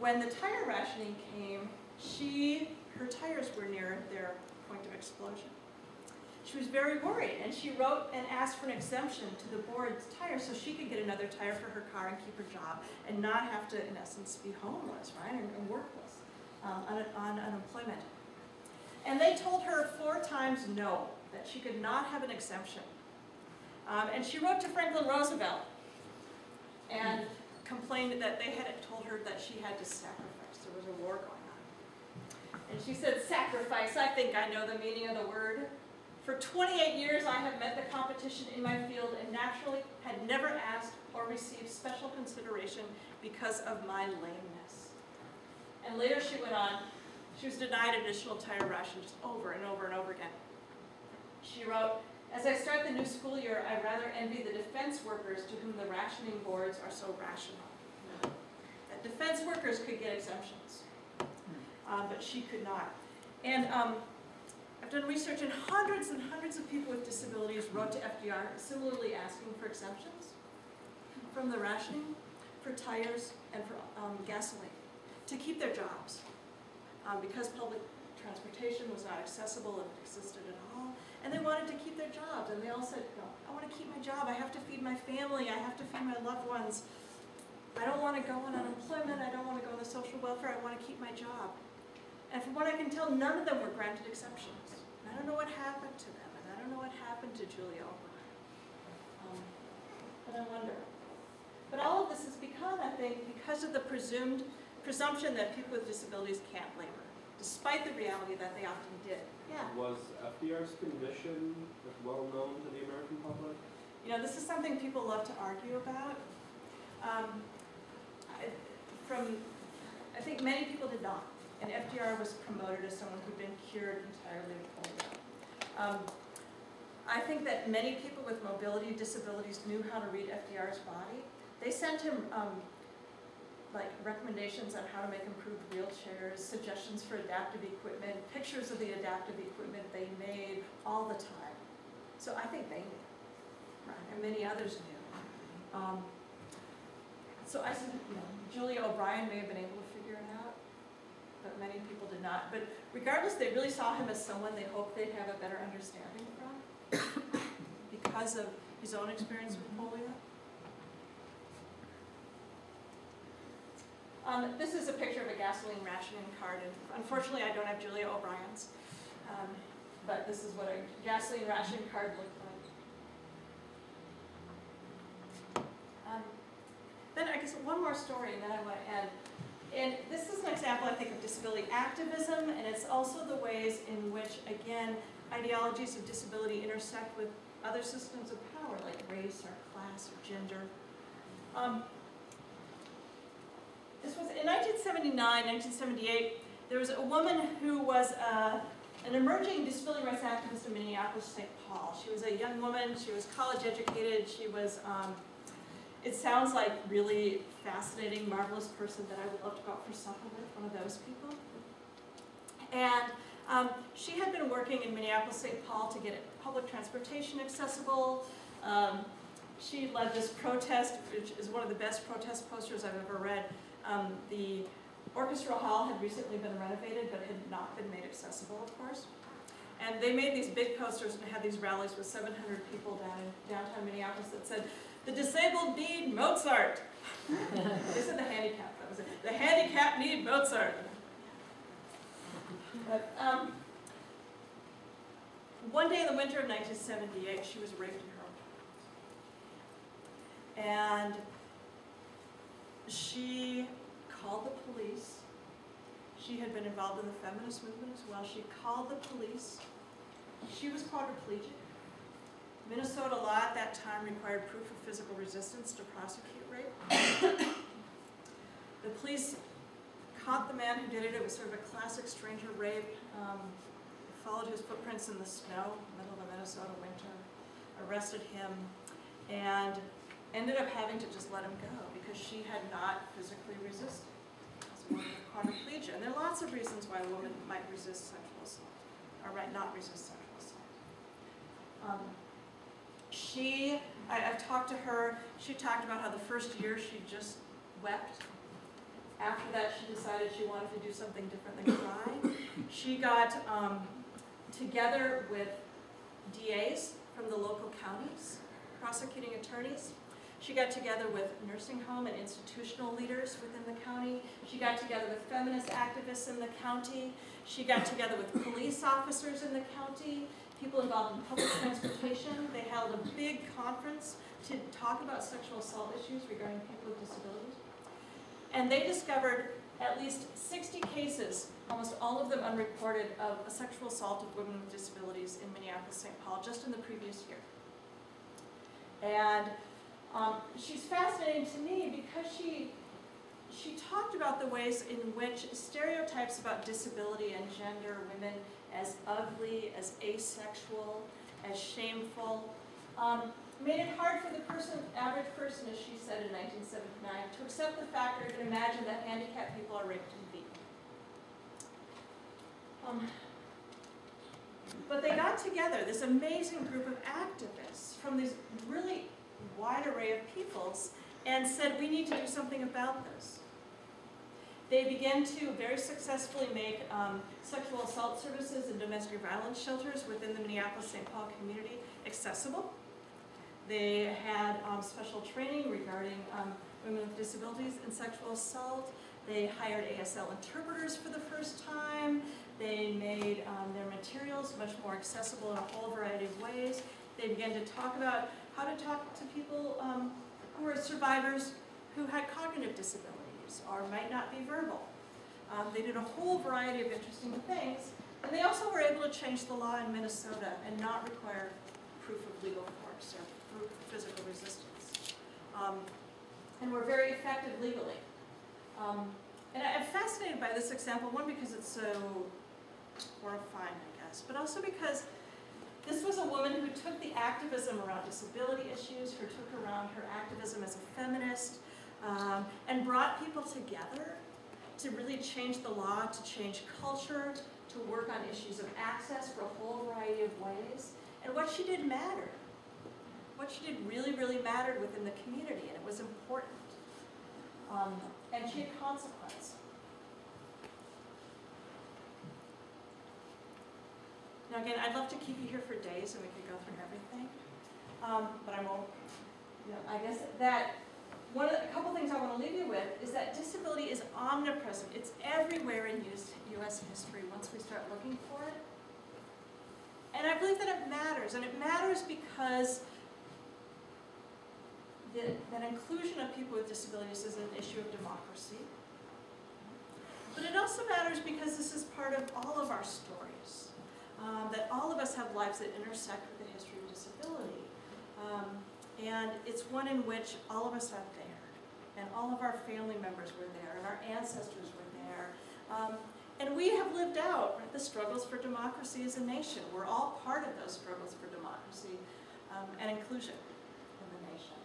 when the tire rationing came, she, her tires were near their point of explosion. She was very worried, and she wrote and asked for an exemption to the board's tire so she could get another tire for her car and keep her job and not have to, in essence, be homeless, right, and, and workless um, on, on unemployment. And they told her four times no, that she could not have an exemption. Um, and she wrote to Franklin Roosevelt and complained that they had told her that she had to sacrifice. There was a war going on. And she said, sacrifice, I think I know the meaning of the word. For 28 years I have met the competition in my field and naturally had never asked or received special consideration because of my lameness. And later she went on, she was denied additional tire rations over and over and over again. She wrote, as I start the new school year, I rather envy the defense workers to whom the rationing boards are so rational. That defense workers could get exemptions, um, but she could not. And um, done research and hundreds and hundreds of people with disabilities wrote to FDR similarly asking for exemptions from the rationing for tires and for um, gasoline to keep their jobs. Um, because public transportation was not accessible and existed at all, and they wanted to keep their jobs, and they all said, no, I want to keep my job, I have to feed my family, I have to feed my loved ones. I don't want to go on unemployment, I don't want to go on the social welfare, I want to keep my job. And from what I can tell, none of them were granted exceptions. I don't know what happened to them, and I don't know what happened to Julia O'Brien. Um, but I wonder. But all of this is because, I think, because of the presumed presumption that people with disabilities can't labor, despite the reality that they often did. Yeah. Was FDR's condition well known to the American public? You know, this is something people love to argue about. Um, I, from, I think many people did not. And FDR was promoted as someone who'd been cured entirely of polio. Um, I think that many people with mobility disabilities knew how to read FDR's body. They sent him um, like recommendations on how to make improved wheelchairs, suggestions for adaptive equipment, pictures of the adaptive equipment they made all the time. So I think they knew, right, and many others knew. Um, so I said, you know, Julia O'Brien may have been able to but many people did not. But regardless, they really saw him as someone they hoped they'd have a better understanding from because of his own experience with polio. Um, this is a picture of a gasoline rationing card, and unfortunately, I don't have Julia O'Brien's. Um, but this is what a gasoline rationing card looked like. Um, then I guess one more story, and then I want to end. And this is an example, I think, of disability activism, and it's also the ways in which, again, ideologies of disability intersect with other systems of power, like race or class or gender. Um, this was in 1979, 1978, there was a woman who was a an emerging disability rights activist in Minneapolis, St. Paul. She was a young woman, she was college educated, she was, um, it sounds like really fascinating, marvelous person that I would love to go out for supper with, one of those people. And um, she had been working in Minneapolis, St. Paul to get public transportation accessible. Um, she led this protest, which is one of the best protest posters I've ever read. Um, the Orchestra Hall had recently been renovated, but had not been made accessible, of course. And they made these big posters and had these rallies with 700 people down in downtown Minneapolis that said, "The disabled need Mozart." they said the handicapped. That was it. The handicapped need Mozart. But, um, one day in the winter of 1978, she was raped in her home. And she called the police. She had been involved in the feminist movement as well. She called the police. She was quadriplegic. Minnesota law at that time required proof of physical resistance to prosecute rape. the police caught the man who did it. It was sort of a classic stranger rape. Um, followed his footprints in the snow, middle of a Minnesota winter, arrested him, and ended up having to just let him go because she had not physically resisted as a woman quadriplegia. And there are lots of reasons why a woman might resist sexual assault, or might not resist sexual assault. Um, she, I, I've talked to her, she talked about how the first year she just wept. After that, she decided she wanted to do something different than cry. She got um, together with DAs from the local counties, prosecuting attorneys. She got together with nursing home and institutional leaders within the county. She got together with feminist activists in the county. She got together with police officers in the county, people involved in public transportation. They held a big conference to talk about sexual assault issues regarding people with disabilities. And they discovered at least 60 cases, almost all of them unreported, of a sexual assault of women with disabilities in Minneapolis, St. Paul, just in the previous year. And um, she's fascinating to me because she, she talked about the ways in which stereotypes about disability and gender, women as ugly, as asexual, as shameful, um, made it hard for the person, average person, as she said in 1979, to accept the fact or to imagine that handicapped people are raped and beaten. Um, but they got together, this amazing group of activists from this really wide array of peoples, and said, we need to do something about this. They began to very successfully make um, sexual assault services and domestic violence shelters within the Minneapolis-St. Paul community accessible. They had um, special training regarding um, women with disabilities and sexual assault. They hired ASL interpreters for the first time. They made um, their materials much more accessible in a whole variety of ways. They began to talk about how to talk to people um, who are survivors who had cognitive disabilities or might not be verbal. Um, they did a whole variety of interesting things. And they also were able to change the law in Minnesota and not require proof of legal force or proof of physical resistance. Um, and were very effective legally. Um, and I'm fascinated by this example, one because it's so horrifying, I guess, but also because this was a woman who took the activism around disability issues, who took around her activism as a feminist, um, and brought people together to really change the law, to change culture, to work on issues of access for a whole variety of ways. And what she did mattered. What she did really, really mattered within the community, and it was important. Um, and she had consequence. Now again, I'd love to keep you here for days and we could go through everything, um, but I won't. You know, I guess that one of the, a couple things I want to leave you with is that disability is omnipresent. It's everywhere in U.S. history once we start looking for it. And I believe that it matters, and it matters because the, that inclusion of people with disabilities is an issue of democracy. But it also matters because this is part of all of our stories. Um, that all of us have lives that intersect with the history of disability. Um, and it's one in which all of us there, and all of our family members were there, and our ancestors were there. Um, and we have lived out the struggles for democracy as a nation. We're all part of those struggles for democracy um, and inclusion in the nation.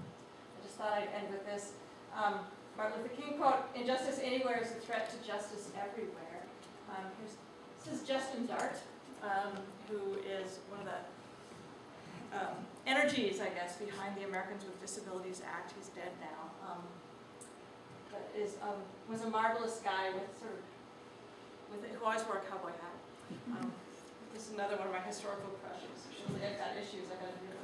I just thought I'd end with this. Um, Martin Luther King quote, injustice anywhere is a threat to justice everywhere. Um, here's, this is Justin Dart, um, who is one of the um, energies, I guess, behind the Americans with Disabilities Act. He's dead now. Um, but is, um, was a marvelous guy with sort of, with, who always wore a cowboy hat. Um, this is another one of my historical crushes. I've got issues, I gotta do it.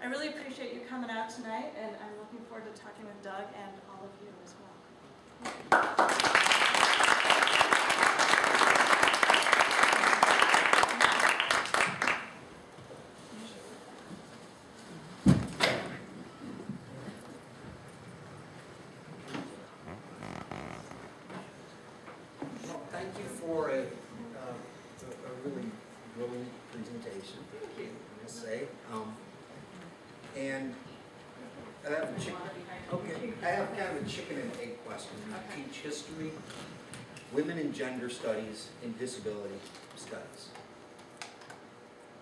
I really appreciate you coming out tonight, and I'm looking forward to talking with Doug and all of you as well. Well, thank you for a, uh, a really brilliant presentation, Thank you. I must say. Um, And I have a chicken, okay, I have kind of a chicken and egg question. Okay. Teach history, women and gender studies, and disability studies.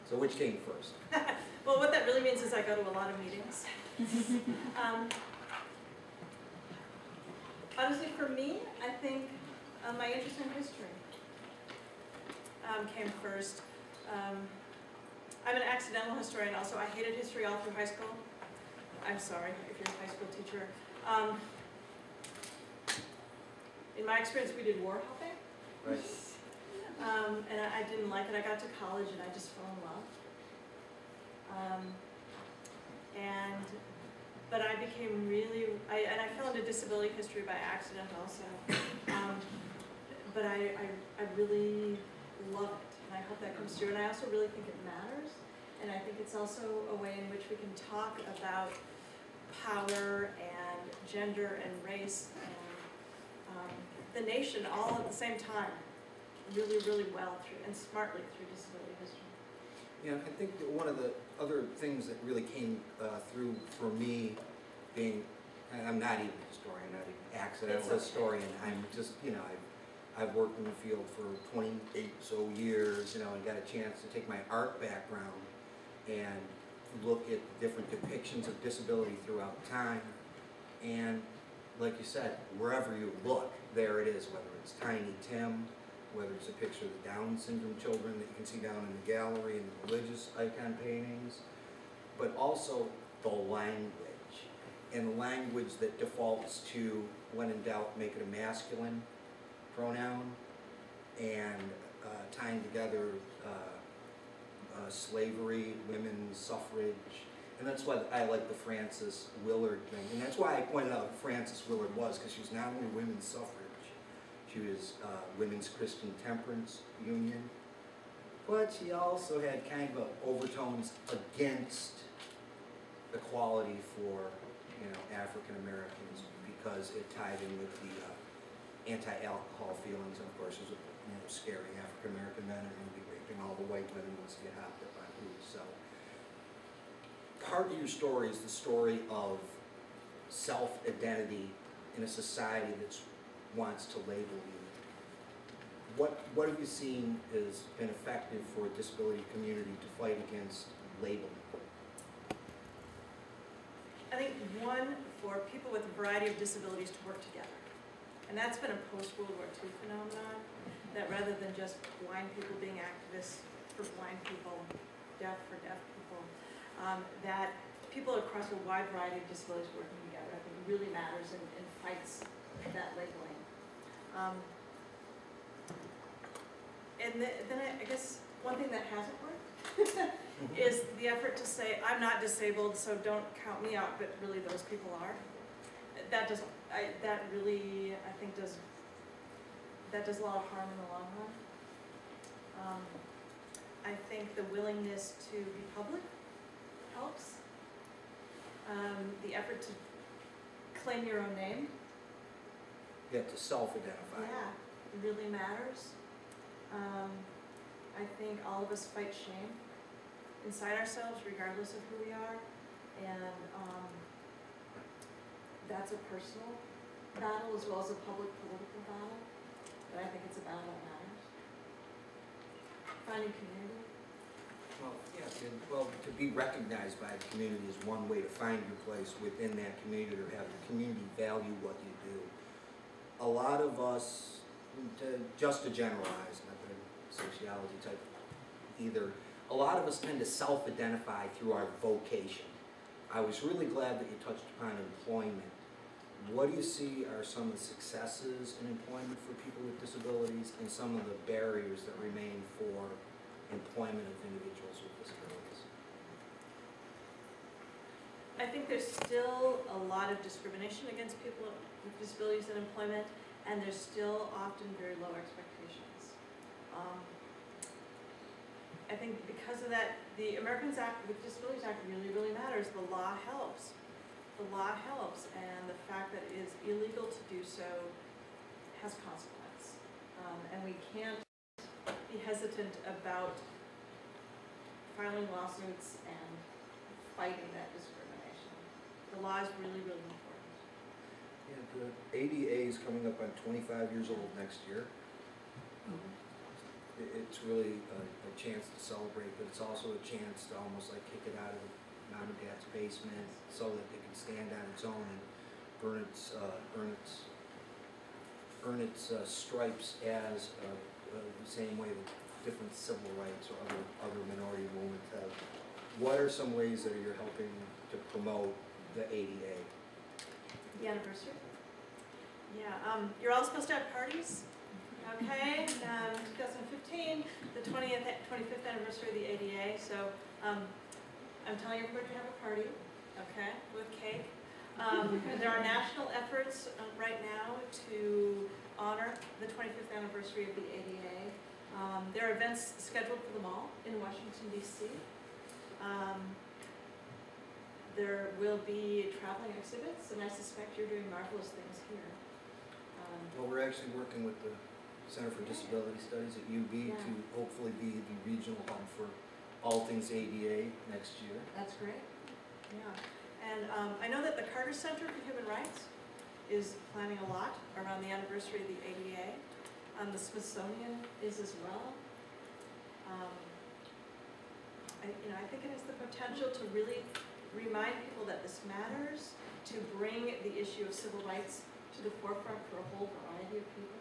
So which came first? Well, what that really means is I go to a lot of meetings. Um, Honestly, for me, I think uh, my interest in history um, came first. Um, I'm an accidental historian also. I hated history all through high school. I'm sorry if you're a high school teacher. Um, In my experience, we did war hopping. Right. Um, and I, I didn't like it. I got to college and I just fell in love. Um, and, but I became really, I, and I fell into disability history by accident also. Um, but I, I, I really love it, and I hope that comes through. And I also really think it matters. And I think it's also a way in which we can talk about power and gender and race and um, the nation all at the same time, really, really well through, and smartly through disability history. Yeah, I think one of the other things that really came uh, through for me being, I'm not even a historian, not an accidental okay. historian, I'm just, you know, I've, I've worked in the field for twenty-eight so years, you know, and got a chance to take my art background and look at different depictions of disability throughout time. And like you said, wherever you look, there it is, whether it's Tiny Tim, whether it's a picture of the Down syndrome children that you can see down in the gallery and the religious icon paintings, but also the language. And language that defaults to, when in doubt, make it a masculine pronoun, and uh, tying together uh, uh, slavery, women's suffrage, and that's why I like the Frances Willard thing, and that's why I pointed out Frances Willard was, because she was not only women's suffrage, she was uh, Women's Christian Temperance Union, but she also had kind of overtones against equality for, you know, African Americans because it tied in with the uh, anti-alcohol feelings, of course, was, you know, scary African American men are going to be raping all the white women once they get hopped up on booze, so. Part of your story is the story of self-identity in a society that wants to label you. What, what have you seen has been effective for a disability community to fight against labeling? I think one, for people with a variety of disabilities to work together. And that's been a post-World War II phenomenon, that rather than just blind people being activists for blind people, deaf for deaf people, um, that people across a wide variety of disabilities working together, I think really matters and, and fights that labeling. Um, and the- then I, I guess one thing that hasn't worked is the effort to say, I'm not disabled, so don't count me out, but really those people are. That doesn't, I, that really, I think does, that does a lot of harm in the long run. Um, I think the willingness to be public helps. Um, the effort to claim your own name, have to self-identify. yeah, really matters. Um, I think all of us fight shame inside ourselves regardless of who we are. And, um, that's a personal battle as well as a public political battle, but I think it's a battle that matters. Finding community. Well, yeah, and, well, to be recognized by the community is one way to find your place within that community or have the community value what you do. A lot of us, to, just to generalize, not a sociology type either, a lot of us tend to self-identify through our vocation. I was really glad that you touched upon employment. What do you see are some of the successes in employment for people with disabilities and some of the barriers that remain for employment of individuals with disabilities? I think there's still a lot of discrimination against people with disabilities in employment, and there's still often very low expectations. Um, I think because of that, the Americans Act, with Disabilities Act really, really matters. The law helps. The law helps, and the fact that it is illegal to do so has consequence. Um, and we can't be hesitant about filing lawsuits and fighting that discrimination. The law is really, really important. Yeah, the ADA is coming up on twenty-five years old next year. It, it's really a, a chance to celebrate, but it's also a chance to almost like kick it out of mom and dad's basement so that it can stand on its own and earn its, uh, earn its, earn its uh, stripes as, uh, uh, the same way that different civil rights or other, other minority movements have. What are some ways that you're helping to promote the ADA? The anniversary? Yeah, um, you're all supposed to have parties, okay? Um, 2015, the 20th, 25th anniversary of the ADA, so, um, I'm telling everybody to have a party, okay, with cake. Um, there are national efforts uh, right now to honor the 25th anniversary of the ADA. Um, there are events scheduled for the mall in Washington DC. Um, there will be traveling exhibits, and I suspect you're doing marvelous things here. Um, Well, we're actually working with the Center for Disability Studies at UB Yeah. to hopefully be the regional hub for all things ADA next year. That's great, yeah. And um, I know that the Carter Center for Human Rights is planning a lot around the anniversary of the ADA. Um, The Smithsonian is as well. Um, I, you know, I think it has the potential to really remind people that this matters, to bring the issue of civil rights to the forefront for a whole variety of people.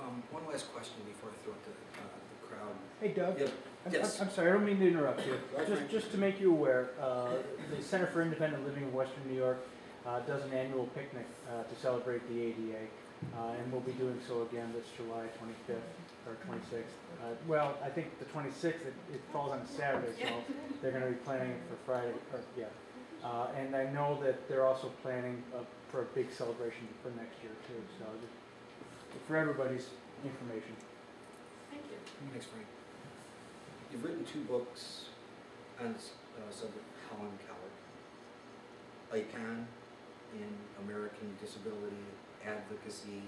Um, one last question before I throw it to, uh, the crowd. Hey Doug, Yep, I'm, yes. I'm I'm sorry, I don't mean to interrupt you. Just, just to make you aware, uh, the Center for Independent Living in Western New York uh, does an annual picnic uh, to celebrate the ADA, uh, and we'll be doing so again this July 25th or 26th. Uh, Well, I think the 26th, it it falls on a Saturday, so they're going to be planning for Friday, or, yeah. Uh, And I know that they're also planning uh, for a big celebration for next year too, so just for everybody's information. Thanks, Frank. You've written two books on uh, subject, Helen Keller. Icon in American disability advocacy,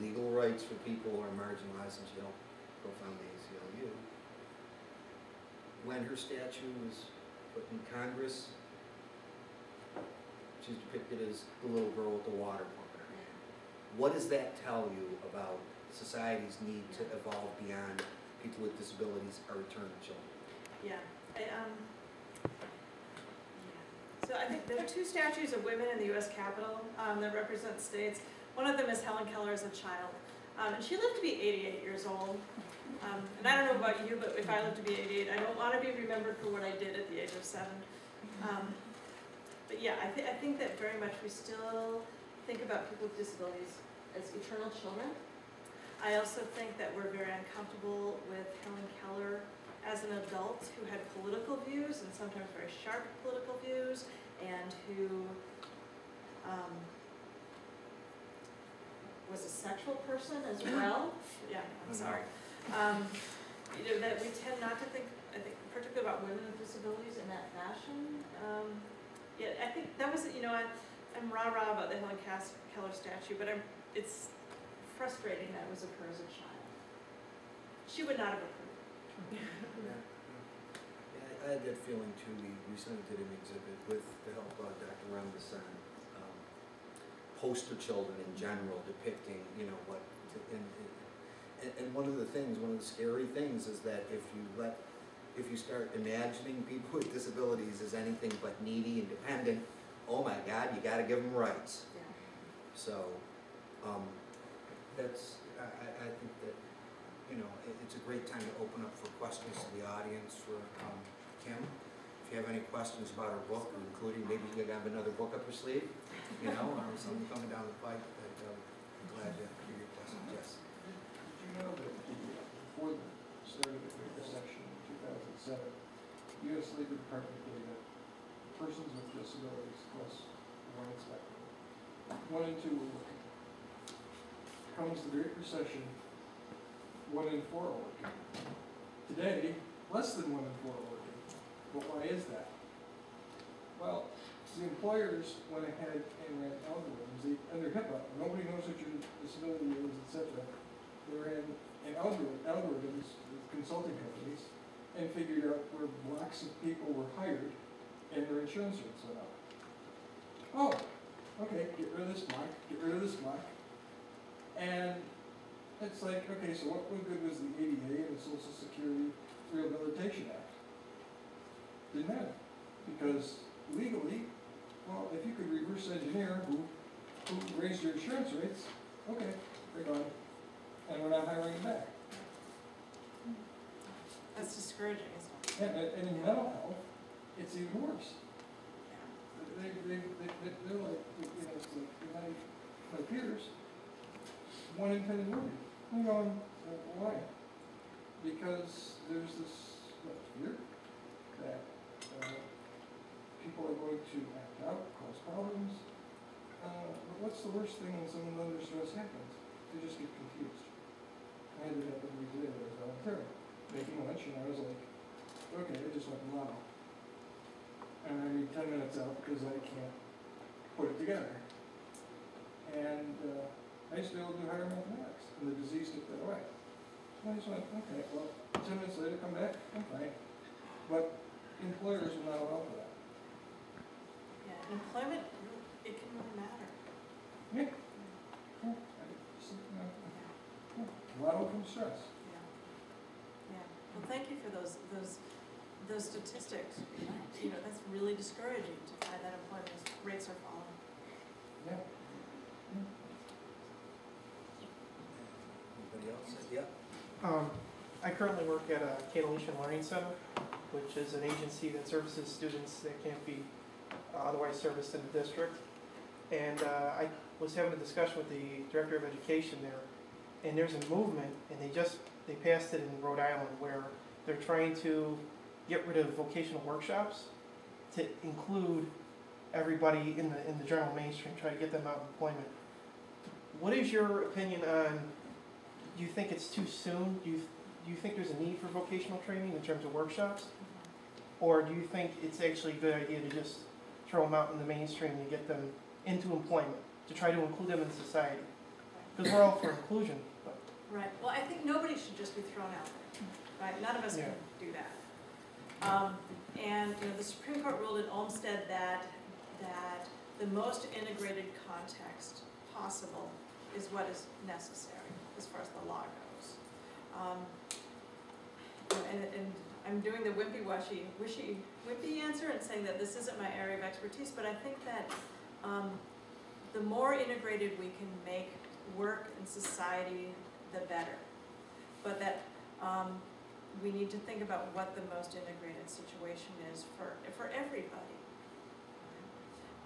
legal rights for people who are marginalized and co-found the ACLU. When her statue was put in Congress, she's depicted as the little girl with the water pump in her hand. What does that tell you about society's need to evolve beyond people with disabilities are return children? Yeah, I, um, yeah. So I think there are two statues of women in the US Capitol, um, that represent states. One of them is Helen Keller as a child, um, and she lived to be eighty-eight years old. Um, and I don't know about you, but if I live to be eighty-eight, I don't wanna be remembered for what I did at the age of seven. Um, but yeah, I thi- I think that very much we still think about people with disabilities as eternal children. I also think that we're very uncomfortable with Helen Keller as an adult who had political views and sometimes very sharp political views and who um, was a sexual person as well. Yeah, I'm sorry. Um, you know, that we tend not to think, I think particularly about women with disabilities in that fashion. Um, yeah, I think that was, you know, I, I'm rah-rah about the Helen Keller statue, but I'm, it's frustrating that was of her as a child. She would not have approved. Yeah, yeah. Yeah, I had that feeling too. We recently did an exhibit with the help of Dr. Ram Bassan, um, poster children in general depicting, you know, what, and, and, and one of the things, one of the scary things is that if you let, if you start imagining people with disabilities as anything but needy and dependent, oh my God, you gotta give them rights. Yeah. So, um, that's, I, I, think that, you know, it, it's a great time to open up for questions to the audience for, um, Kim. If you have any questions about her book, including maybe you have another book up your sleeve, you know, or something coming down the pipe, that, uh, I'm glad to hear your questions, yes. Did you know that before the start of the Great Recession in two thousand seven, US Labor Department data, persons with disabilities plus one inspector, one in two were working. Comes the Great Recession, one in four are working. Today, less than one in four are working. But why is that? Well, the employers went ahead and ran algorithms, they, under HIPAA, nobody knows what your disability is, et cetera. They ran an algorithm, algorithms with consulting companies and figured out where blocks of people were hired and their insurance rates went up. Oh, okay, get rid of this block, get rid of this block. And it's like, okay, so what, what good was the ADA and the Social Security Rehabilitation Act? Didn't matter, because legally, well, if you could reverse engineer who, who raised your insurance rates, okay, they're gone. And we're not hiring them back. That's discouraging, isn't it? And, in mental health, it's even worse. Yeah. They, they, they, they- they're like, you know, it's like, my, my peers, one in ten is women. I'm going, "Uh, why? Because there's this, what, fear that, uh, people are going to act out, cause problems. Uh, but what's the worst thing when someone under stress happens? They just get confused. I had it happen to me today, I was volunteering, making lunch, and I was like, okay, I just went loud. And I need ten minutes out because I can't put it together. And, uh, I used to be able to do higher mathematics, and the disease took that away. And I just went, okay, well, ten minutes later, come back, I'm fine. But employers will not allow for that. Yeah, employment, it can really matter. Yeah. Yeah, I just, you know, Yeah, yeah, A lot of stress. yeah. Yeah, well, thank you for those, those, those statistics. You know, that's really discouraging to find that employment rates are falling. Yeah. Anybody else? Yeah? Um, I currently work at a Cantalician Learning Center, which is an agency that services students that can't be uh, otherwise serviced in the district. And uh, I was having a discussion with the director of education there, and there's a movement, and they just, they passed it in Rhode Island, where they're trying to get rid of vocational workshops to include everybody in the, in the general mainstream, try to get them out of employment. What is your opinion on you think it's too soon? Do you, do you think there's a need for vocational training in terms of workshops? Or do you think it's actually a good idea to just throw them out in the mainstream and get them into employment, to try to include them in society? Because we're all for inclusion, but, Right, well, I think nobody should just be thrown out there, right? None of us can do that. Um, and, you know, the Supreme Court ruled in Olmstead that, that the most integrated context possible is what is necessary as far as the law goes. Um, and, and I'm doing the wimpy washy, wishy, wimpy answer and saying that this isn't my area of expertise, but I think that, um, the more integrated we can make work and society, the better. But that, um, we need to think about what the most integrated situation is for, for everybody.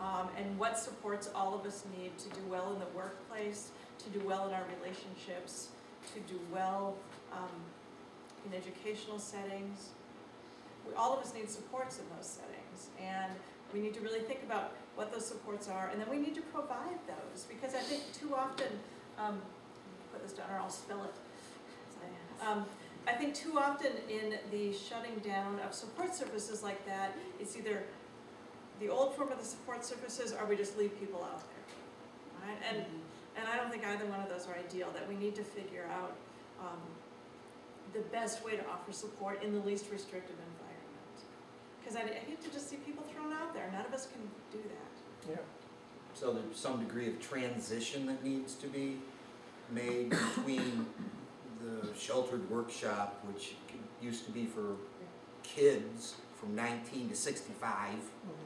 Um, and what supports all of us need to do well in the workplace, to do well in our relationships, to do well, um, in educational settings. We, all of us need supports in those settings, and we need to really think about what those supports are, and then we need to provide those, because I think too often, um, put this down or I'll spell it. Um, I think too often in the shutting down of support services like that, it's either the old form of the support services, or we just leave people out there, right? And, and I don't think either one of those are ideal, that we need to figure out, um, the best way to offer support in the least restrictive environment. Because I, I hate to just see people thrown out there, none of us can do that. yeah. so there's some degree of transition that needs to be made between the sheltered workshop, which used to be for kids from nineteen to sixty-five, Mhm.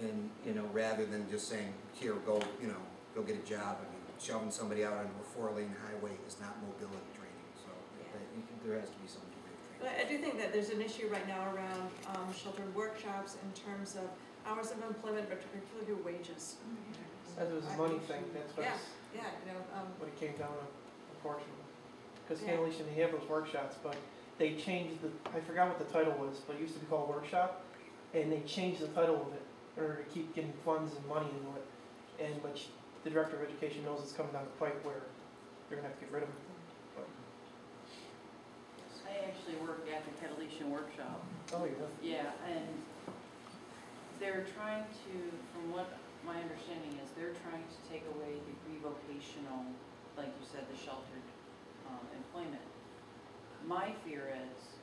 And, you know, rather than just saying, here, go, you know, go get a job. I mean, shoving somebody out onto a four-lane highway is not mobility training, so that, you can, there has to be some degree of But. I do think that there's an issue right now around um, sheltered workshops in terms of hours of employment, but particularly wages. As it was a money thing, that's what, Yeah, it's- yeah, you know, um, what it came down to, unfortunately. Because Yeah. Canalish and they have those workshops, but they changed the, I forgot what the title was, but it used to be called workshop. And they changed the title of it in order to keep getting funds and money into it. And but sh- the director of education knows it's coming down the pipe where they're gonna have to get rid of them. I actually work at the Cantalician workshop. Oh, you know. Yeah, and they're trying to, from what my understanding is, they're trying to take away the revocational, like you said, the sheltered um, employment. My fear is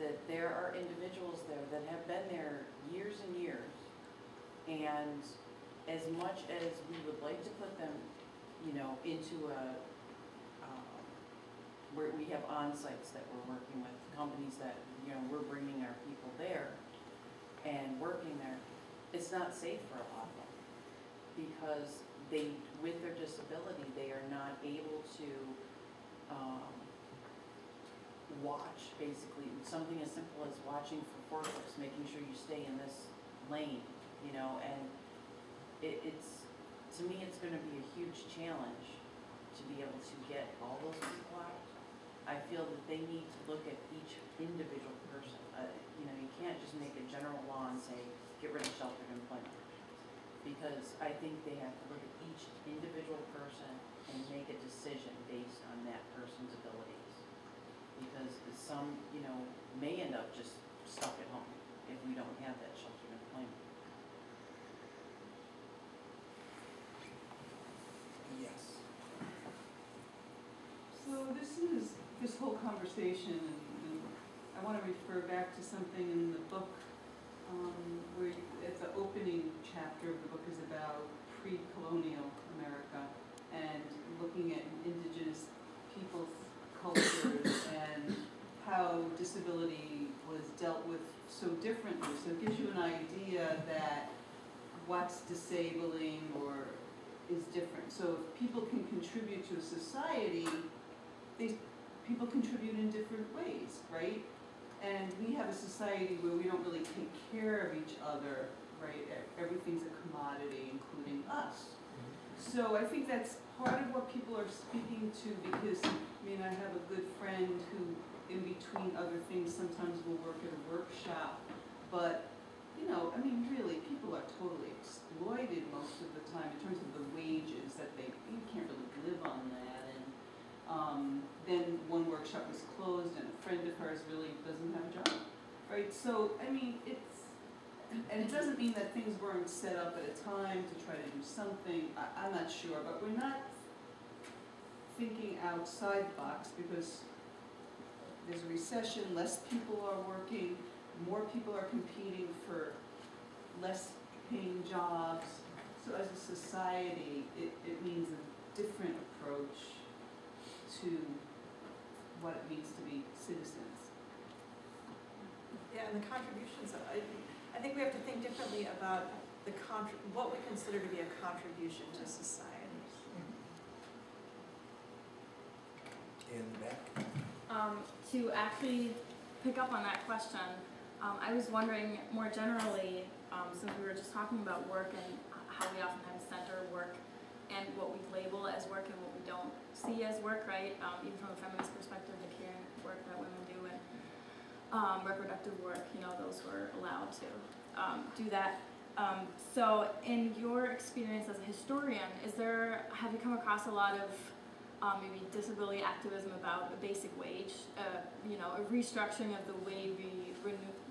that there are individuals there that have been there years and years, and as much as we would like to put them, you know, into a, um, where we have on-sites that we're working with, companies that, you know, we're bringing our people there and working there, it's not safe for a lot of them. Because they, with their disability, they are not able to, um, watch, basically, something as simple as watching for forklifts, making sure you stay in this lane, you know, and it, it's, to me, it's gonna be a huge challenge to be able to get all those people out. I feel that they need to look at each individual person. Uh, you know, you can't just make a general law and say, get rid of sheltered employment. Because I think they have to look at each individual person and make a decision based on that person's abilities. Because some, you know, may end up just stuck at home if we don't have that sheltered employment. Yes. So this is, this whole conversation, and and I want to refer back to something in the book, um, where you- at the opening chapter of the book is about pre-colonial America and looking at indigenous people's cultures and how disability was dealt with so differently. So it gives you an idea that what's disabling or is different. So if people can contribute to a society, they, people contribute in different ways, right? And we have a society where we don't really take care of each other, right? Everything's a commodity, including us. So I think that's part of what people are speaking to because, I mean, I have a good friend who, in between other things, sometimes will work at a workshop. But, you know, I mean, really, people are totally exploited most of the time in terms of the wages that they, you can't really live on that. Um, then one workshop was closed and a friend of hers really doesn't have a job, right? So, I mean, it's, and it doesn't mean that things weren't set up at a time to try to do something, I, I'm not sure, but we're not thinking outside the box because there's a recession, less people are working, more people are competing for less paying jobs. So as a society, it, it means a different approach to what it means to be citizens. yeah, and the contributions, I, I think we have to think differently about the contr, what we consider to be a contribution to society. In the back? Um, to actually pick up on that question, um, I was wondering more generally, um, since we were just talking about work and how we oftentimes center work and what we label as work and what we don't see as work, right? Um, even from a feminist perspective, the caring work that women do and um, reproductive work, you know, those who are allowed to um, do that. Um, so, in your experience as a historian, is there have you come across a lot of um, maybe disability activism about a basic wage, uh, you know, a restructuring of the way we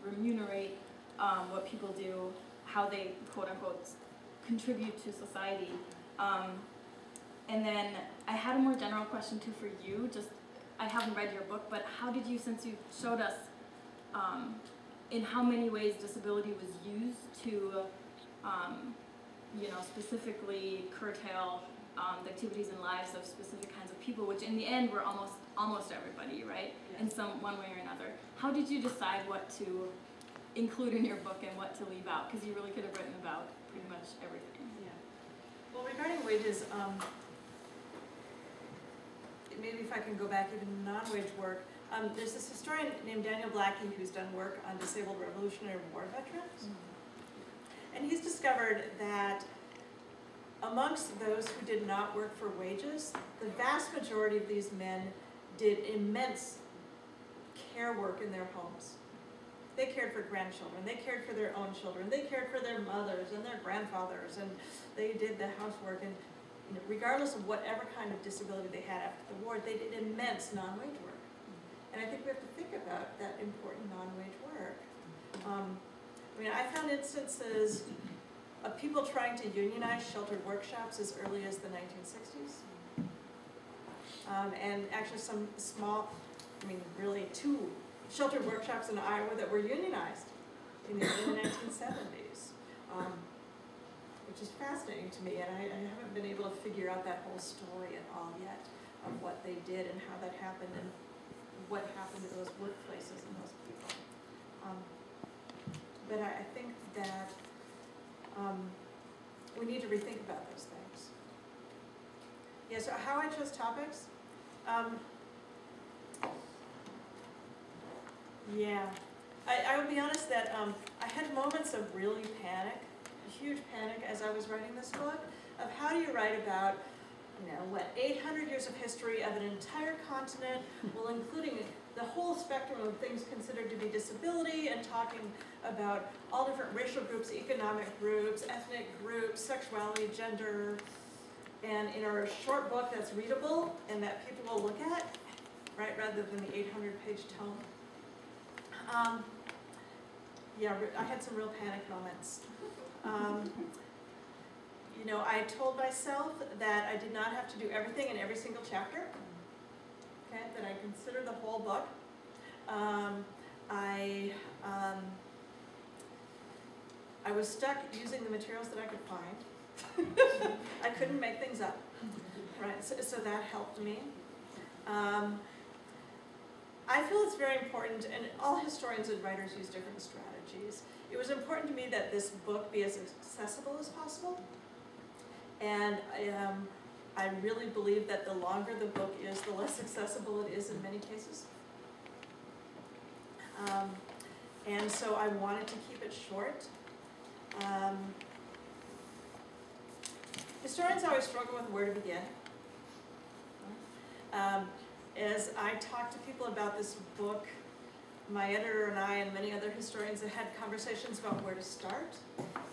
remunerate um, what people do, how they quote unquote contribute to society. And then I had a more general question too for you. Just I haven't read your book, but how did you, since you showed us um, in how many ways disability was used to um, you know, specifically curtail um, the activities and lives of specific kinds of people, which in the end were almost almost everybody, right? In some one way or another. How did you decide what to include in your book and what to leave out? Because you really could have written about pretty much everything. Yeah. Well, regarding wages, um, maybe if I can go back even to non-wage work, um, there's this historian named Daniel Blackie who's done work on disabled Revolutionary War veterans. And he's discovered that amongst those who did not work for wages, the vast majority of these men did immense care work in their homes. They cared for grandchildren, they cared for their own children, they cared for their mothers and their grandfathers, and they did the housework. And regardless of whatever kind of disability they had after the war, they did immense non-wage work. And I think we have to think about that important non-wage work. Um, I mean, I found instances of people trying to unionize sheltered workshops as early as the 1960s. Um, and actually some small, I mean, really two sheltered workshops in Iowa that were unionized in the, early 1970s. Um, which is fascinating to me, and I, I haven't been able to figure out that whole story at all yet of what they did and how that happened and what happened to those workplaces and those people. Um, but I, I think that um, we need to rethink about those things. Yeah, so how I chose topics? Um, yeah, I, I will be honest that um, I had moments of really panic, huge panic as I was writing this book, of how do you write about, you know, what, 800 years of history of an entire continent, well, including the whole spectrum of things considered to be disability and talking about all different racial groups, economic groups, ethnic groups, sexuality, gender, and in a short book that's readable and that people will look at, right, rather than the 800-page tome. Um, yeah, I had some real panic moments. Um, you know, I told myself that I did not have to do everything in every single chapter, okay, that I consider the whole book. Um, I, um, I was stuck using the materials that I could find. I couldn't make things up, right, so, so that helped me. Um, I feel it's very important, and all historians and writers use different strategies. It was important to me that this book be as accessible as possible. And um, I really believe that the longer the book is, the less accessible it is in many cases. Um, and so I wanted to keep it short. Um, historians always struggle with where to begin. Um, as I talk to people about this book, my editor and I and many other historians have had conversations about where to start.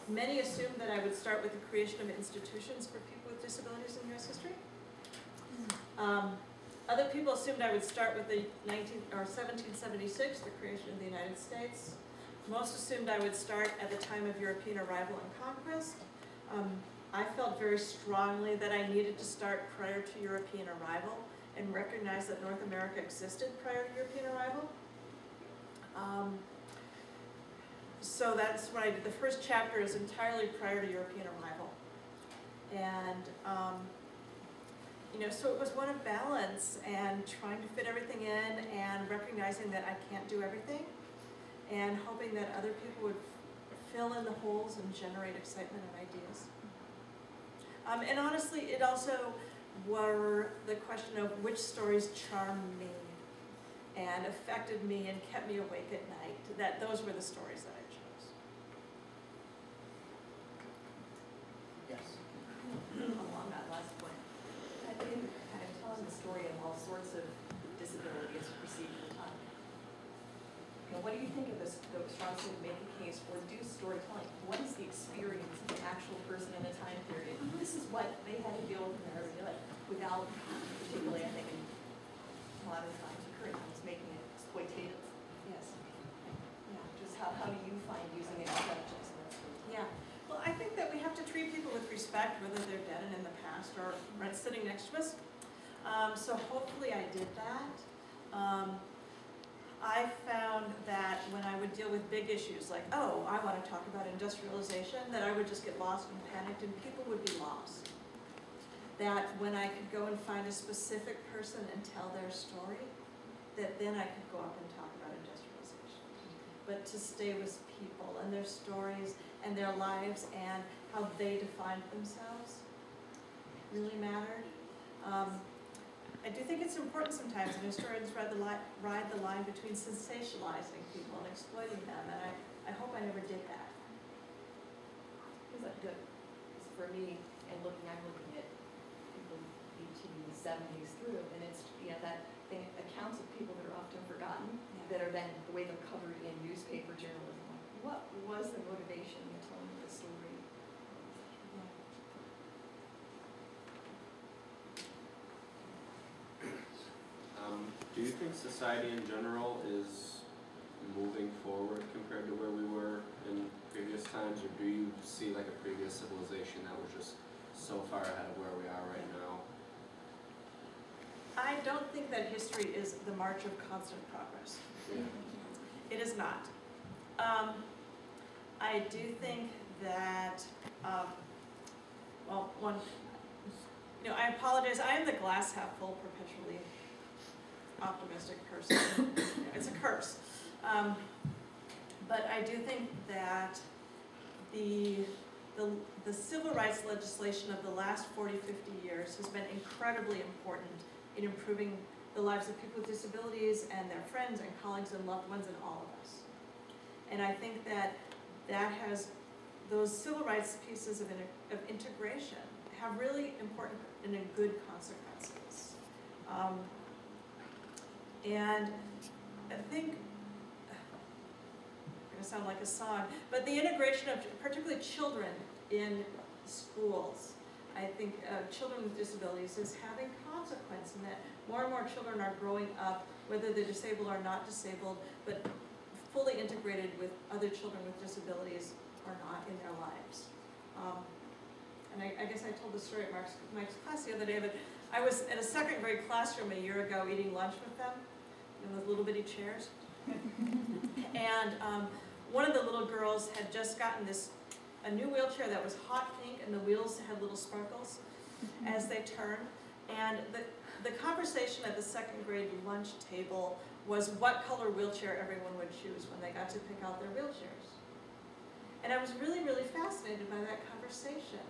Many assumed that I would start with the creation of institutions for people with disabilities in U.S. history. Um, other people assumed I would start with the 19, or 1776, the creation of the United States. Most assumed I would start at the time of European arrival and conquest. Um, I felt very strongly that I needed to start prior to European arrival and recognize that North America existed prior to European arrival. Um, so that's what I did. The first chapter is entirely prior to European arrival. And, um, you know, so it was one of balance and trying to fit everything in and recognizing that I can't do everything and hoping that other people would fill in the holes and generate excitement and ideas. Um, and honestly, it also were the question of which stories charm me and affected me and kept me awake at night, that those were the stories that I chose. Yes. Along that last point, I think kind of telling the story of all sorts of disability as perceived at time. You know, what do you think of this, the strong to make a case for do storytelling? What is the experience of the actual person in a time period? This is what they had to deal with in their everyday life without particularly, I think, in a lot of times, current times, making it exploitative. Yes. Yeah, just how, how do you find using it as subjects and that sort of thing? Yeah, well, I think that we have to treat people with respect, whether they're dead and in the past or right sitting next. Um, so hopefully I did that. Um, I found that when I would deal with big issues like, oh, I want to talk about industrialization, that I would just get lost and panicked and people would be lost. That when I could go and find a specific person and tell their story, that then I could go up and talk about industrialization. But to stay with people and their stories and their lives and how they defined themselves really mattered. Um, I do think it's important sometimes, and historians ride the, line, ride the line between sensationalizing people and exploiting them, and I, I hope I never did that. That good? for me, and looking, I'm looking at people in the 70 society in general is moving forward compared to where we were in previous times, or do you see like a previous civilization that was just so far ahead of where we are right now? I don't think that history is the march of constant progress. It is not. Um, I do think that, um, well, one, you know, I apologize, I am the glass half full perpetually optimistic person. It's a curse. Um, but I do think that the, the, the civil rights legislation of the last 40, 50 years has been incredibly important in improving the lives of people with disabilities and their friends and colleagues and loved ones and all of us. And I think that that has, those civil rights pieces of, of integration have really important and good consequences. Um, and I think, I'm gonna sound like a song, but the integration of particularly children in schools, I think uh, children with disabilities is having consequence in that more and more children are growing up, whether they're disabled or not disabled, but fully integrated with other children with disabilities or not in their lives. Um, and I, I guess I told the story at Mark's, Mike's class the other day, but I was in a second grade classroom a year ago eating lunch with them, in those little bitty chairs. and um, one of the little girls had just gotten this, a new wheelchair that was hot pink and the wheels had little sparkles as they turned. And the, the conversation at the second grade lunch table was what color wheelchair everyone would choose when they got to pick out their wheelchairs. And I was really, really fascinated by that conversation.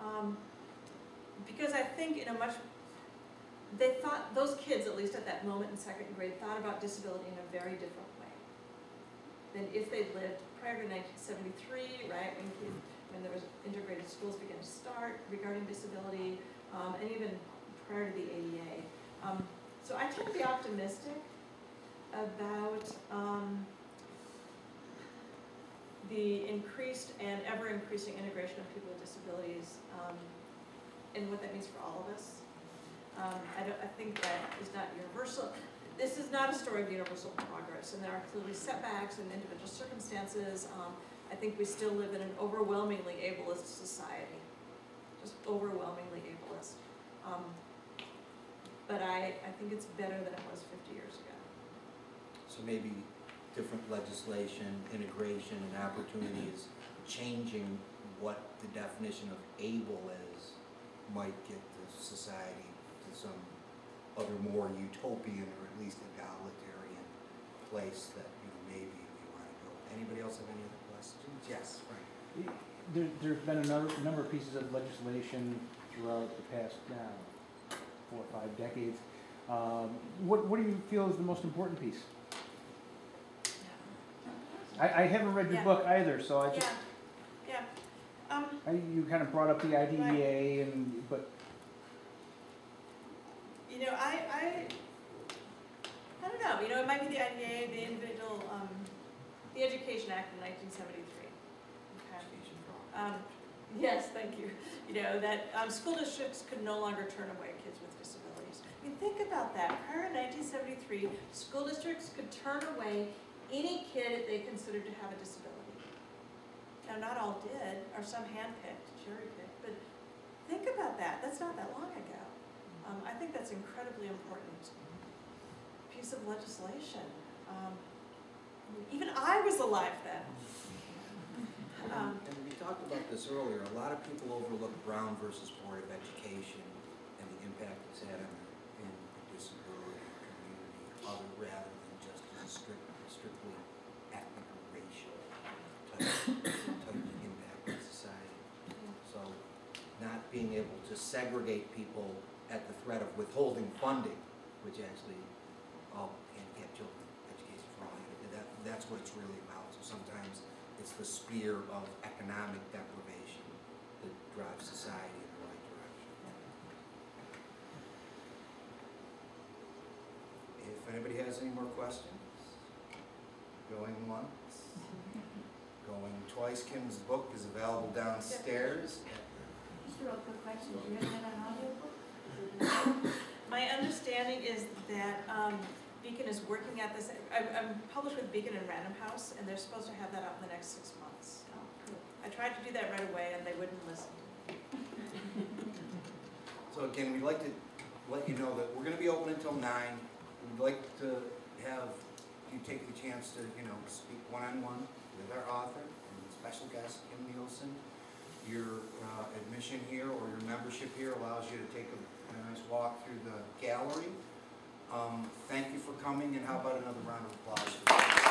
Um, because I think in a much, they thought, those kids, at least at that moment in second grade, thought about disability in a very different way than if they'd lived prior to 1973, right, when, when there was integrated schools began to start regarding disability, um, and even prior to the ADA. Um, so I tend to be optimistic about um, the increased and ever increasing integration of people with disabilities um, and what that means for all of us. Um, I, I think that is not universal. This is not a story of universal progress, and there are clearly setbacks and individual circumstances. Um, I think we still live in an overwhelmingly ableist society, just overwhelmingly ableist. Um, but I, I think it's better than it was 50 years ago. So maybe different legislation, integration and opportunities, changing what the definition of able is might get the society to some other more utopian or at least egalitarian place that, you know, maybe we want to go. Anybody else have any other questions? Yes, Frank. There, there's been a number, number of pieces of legislation throughout the past, uh, four or five decades. Um, what, what do you feel is the most important piece? I, I haven't read your Yeah. book either, so I just, yeah. yeah. Um, I, you kind of brought up the IDEA and, but You know, I, I, I don't know, you know, it might be the IDA, the individual, um, the Education Act of nineteen seventy-three. Okay. Education for all. Um, yes, thank you. You know, that, um, school districts could no longer turn away kids with disabilities. I mean, think about that. Prior to nineteen seventy-three, school districts could turn away any kid they considered to have a disability. Now, not all did, or some handpicked, cherry-picked, but think about that. That's not that long ago. Um, I think that's incredibly important piece of legislation. Um, Even I was alive then. Um, And we talked about this earlier, a lot of people overlook Brown versus Board of Education and the impact it's had on the, in the disability community, other, rather than just as a strict, strictly ethnic or racial type, type of impact on society. So not being able to segregate people at the threat of withholding funding, which actually oh, all handicapped children, education for all, that, that's what it's really about. So sometimes it's the spear of economic deprivation that drives society in the right direction. If anybody has any more questions, going once, going twice, Kim's book is available downstairs. Just a real quick question, do you have? My understanding is that um, Beacon is working at this, I'm I'm published with Beacon and Random House, and they're supposed to have that out in the next six months. I tried to do that right away, and they wouldn't listen. So again, we'd like to let you know that we're gonna be open until nine. We'd like to have you take the chance to, you know, speak one-on-one with our author and special guest, Kim Nielsen. Your uh, admission here or your membership here allows you to take a a nice walk through the gallery. Um, Thank you for coming, and how about another round of applause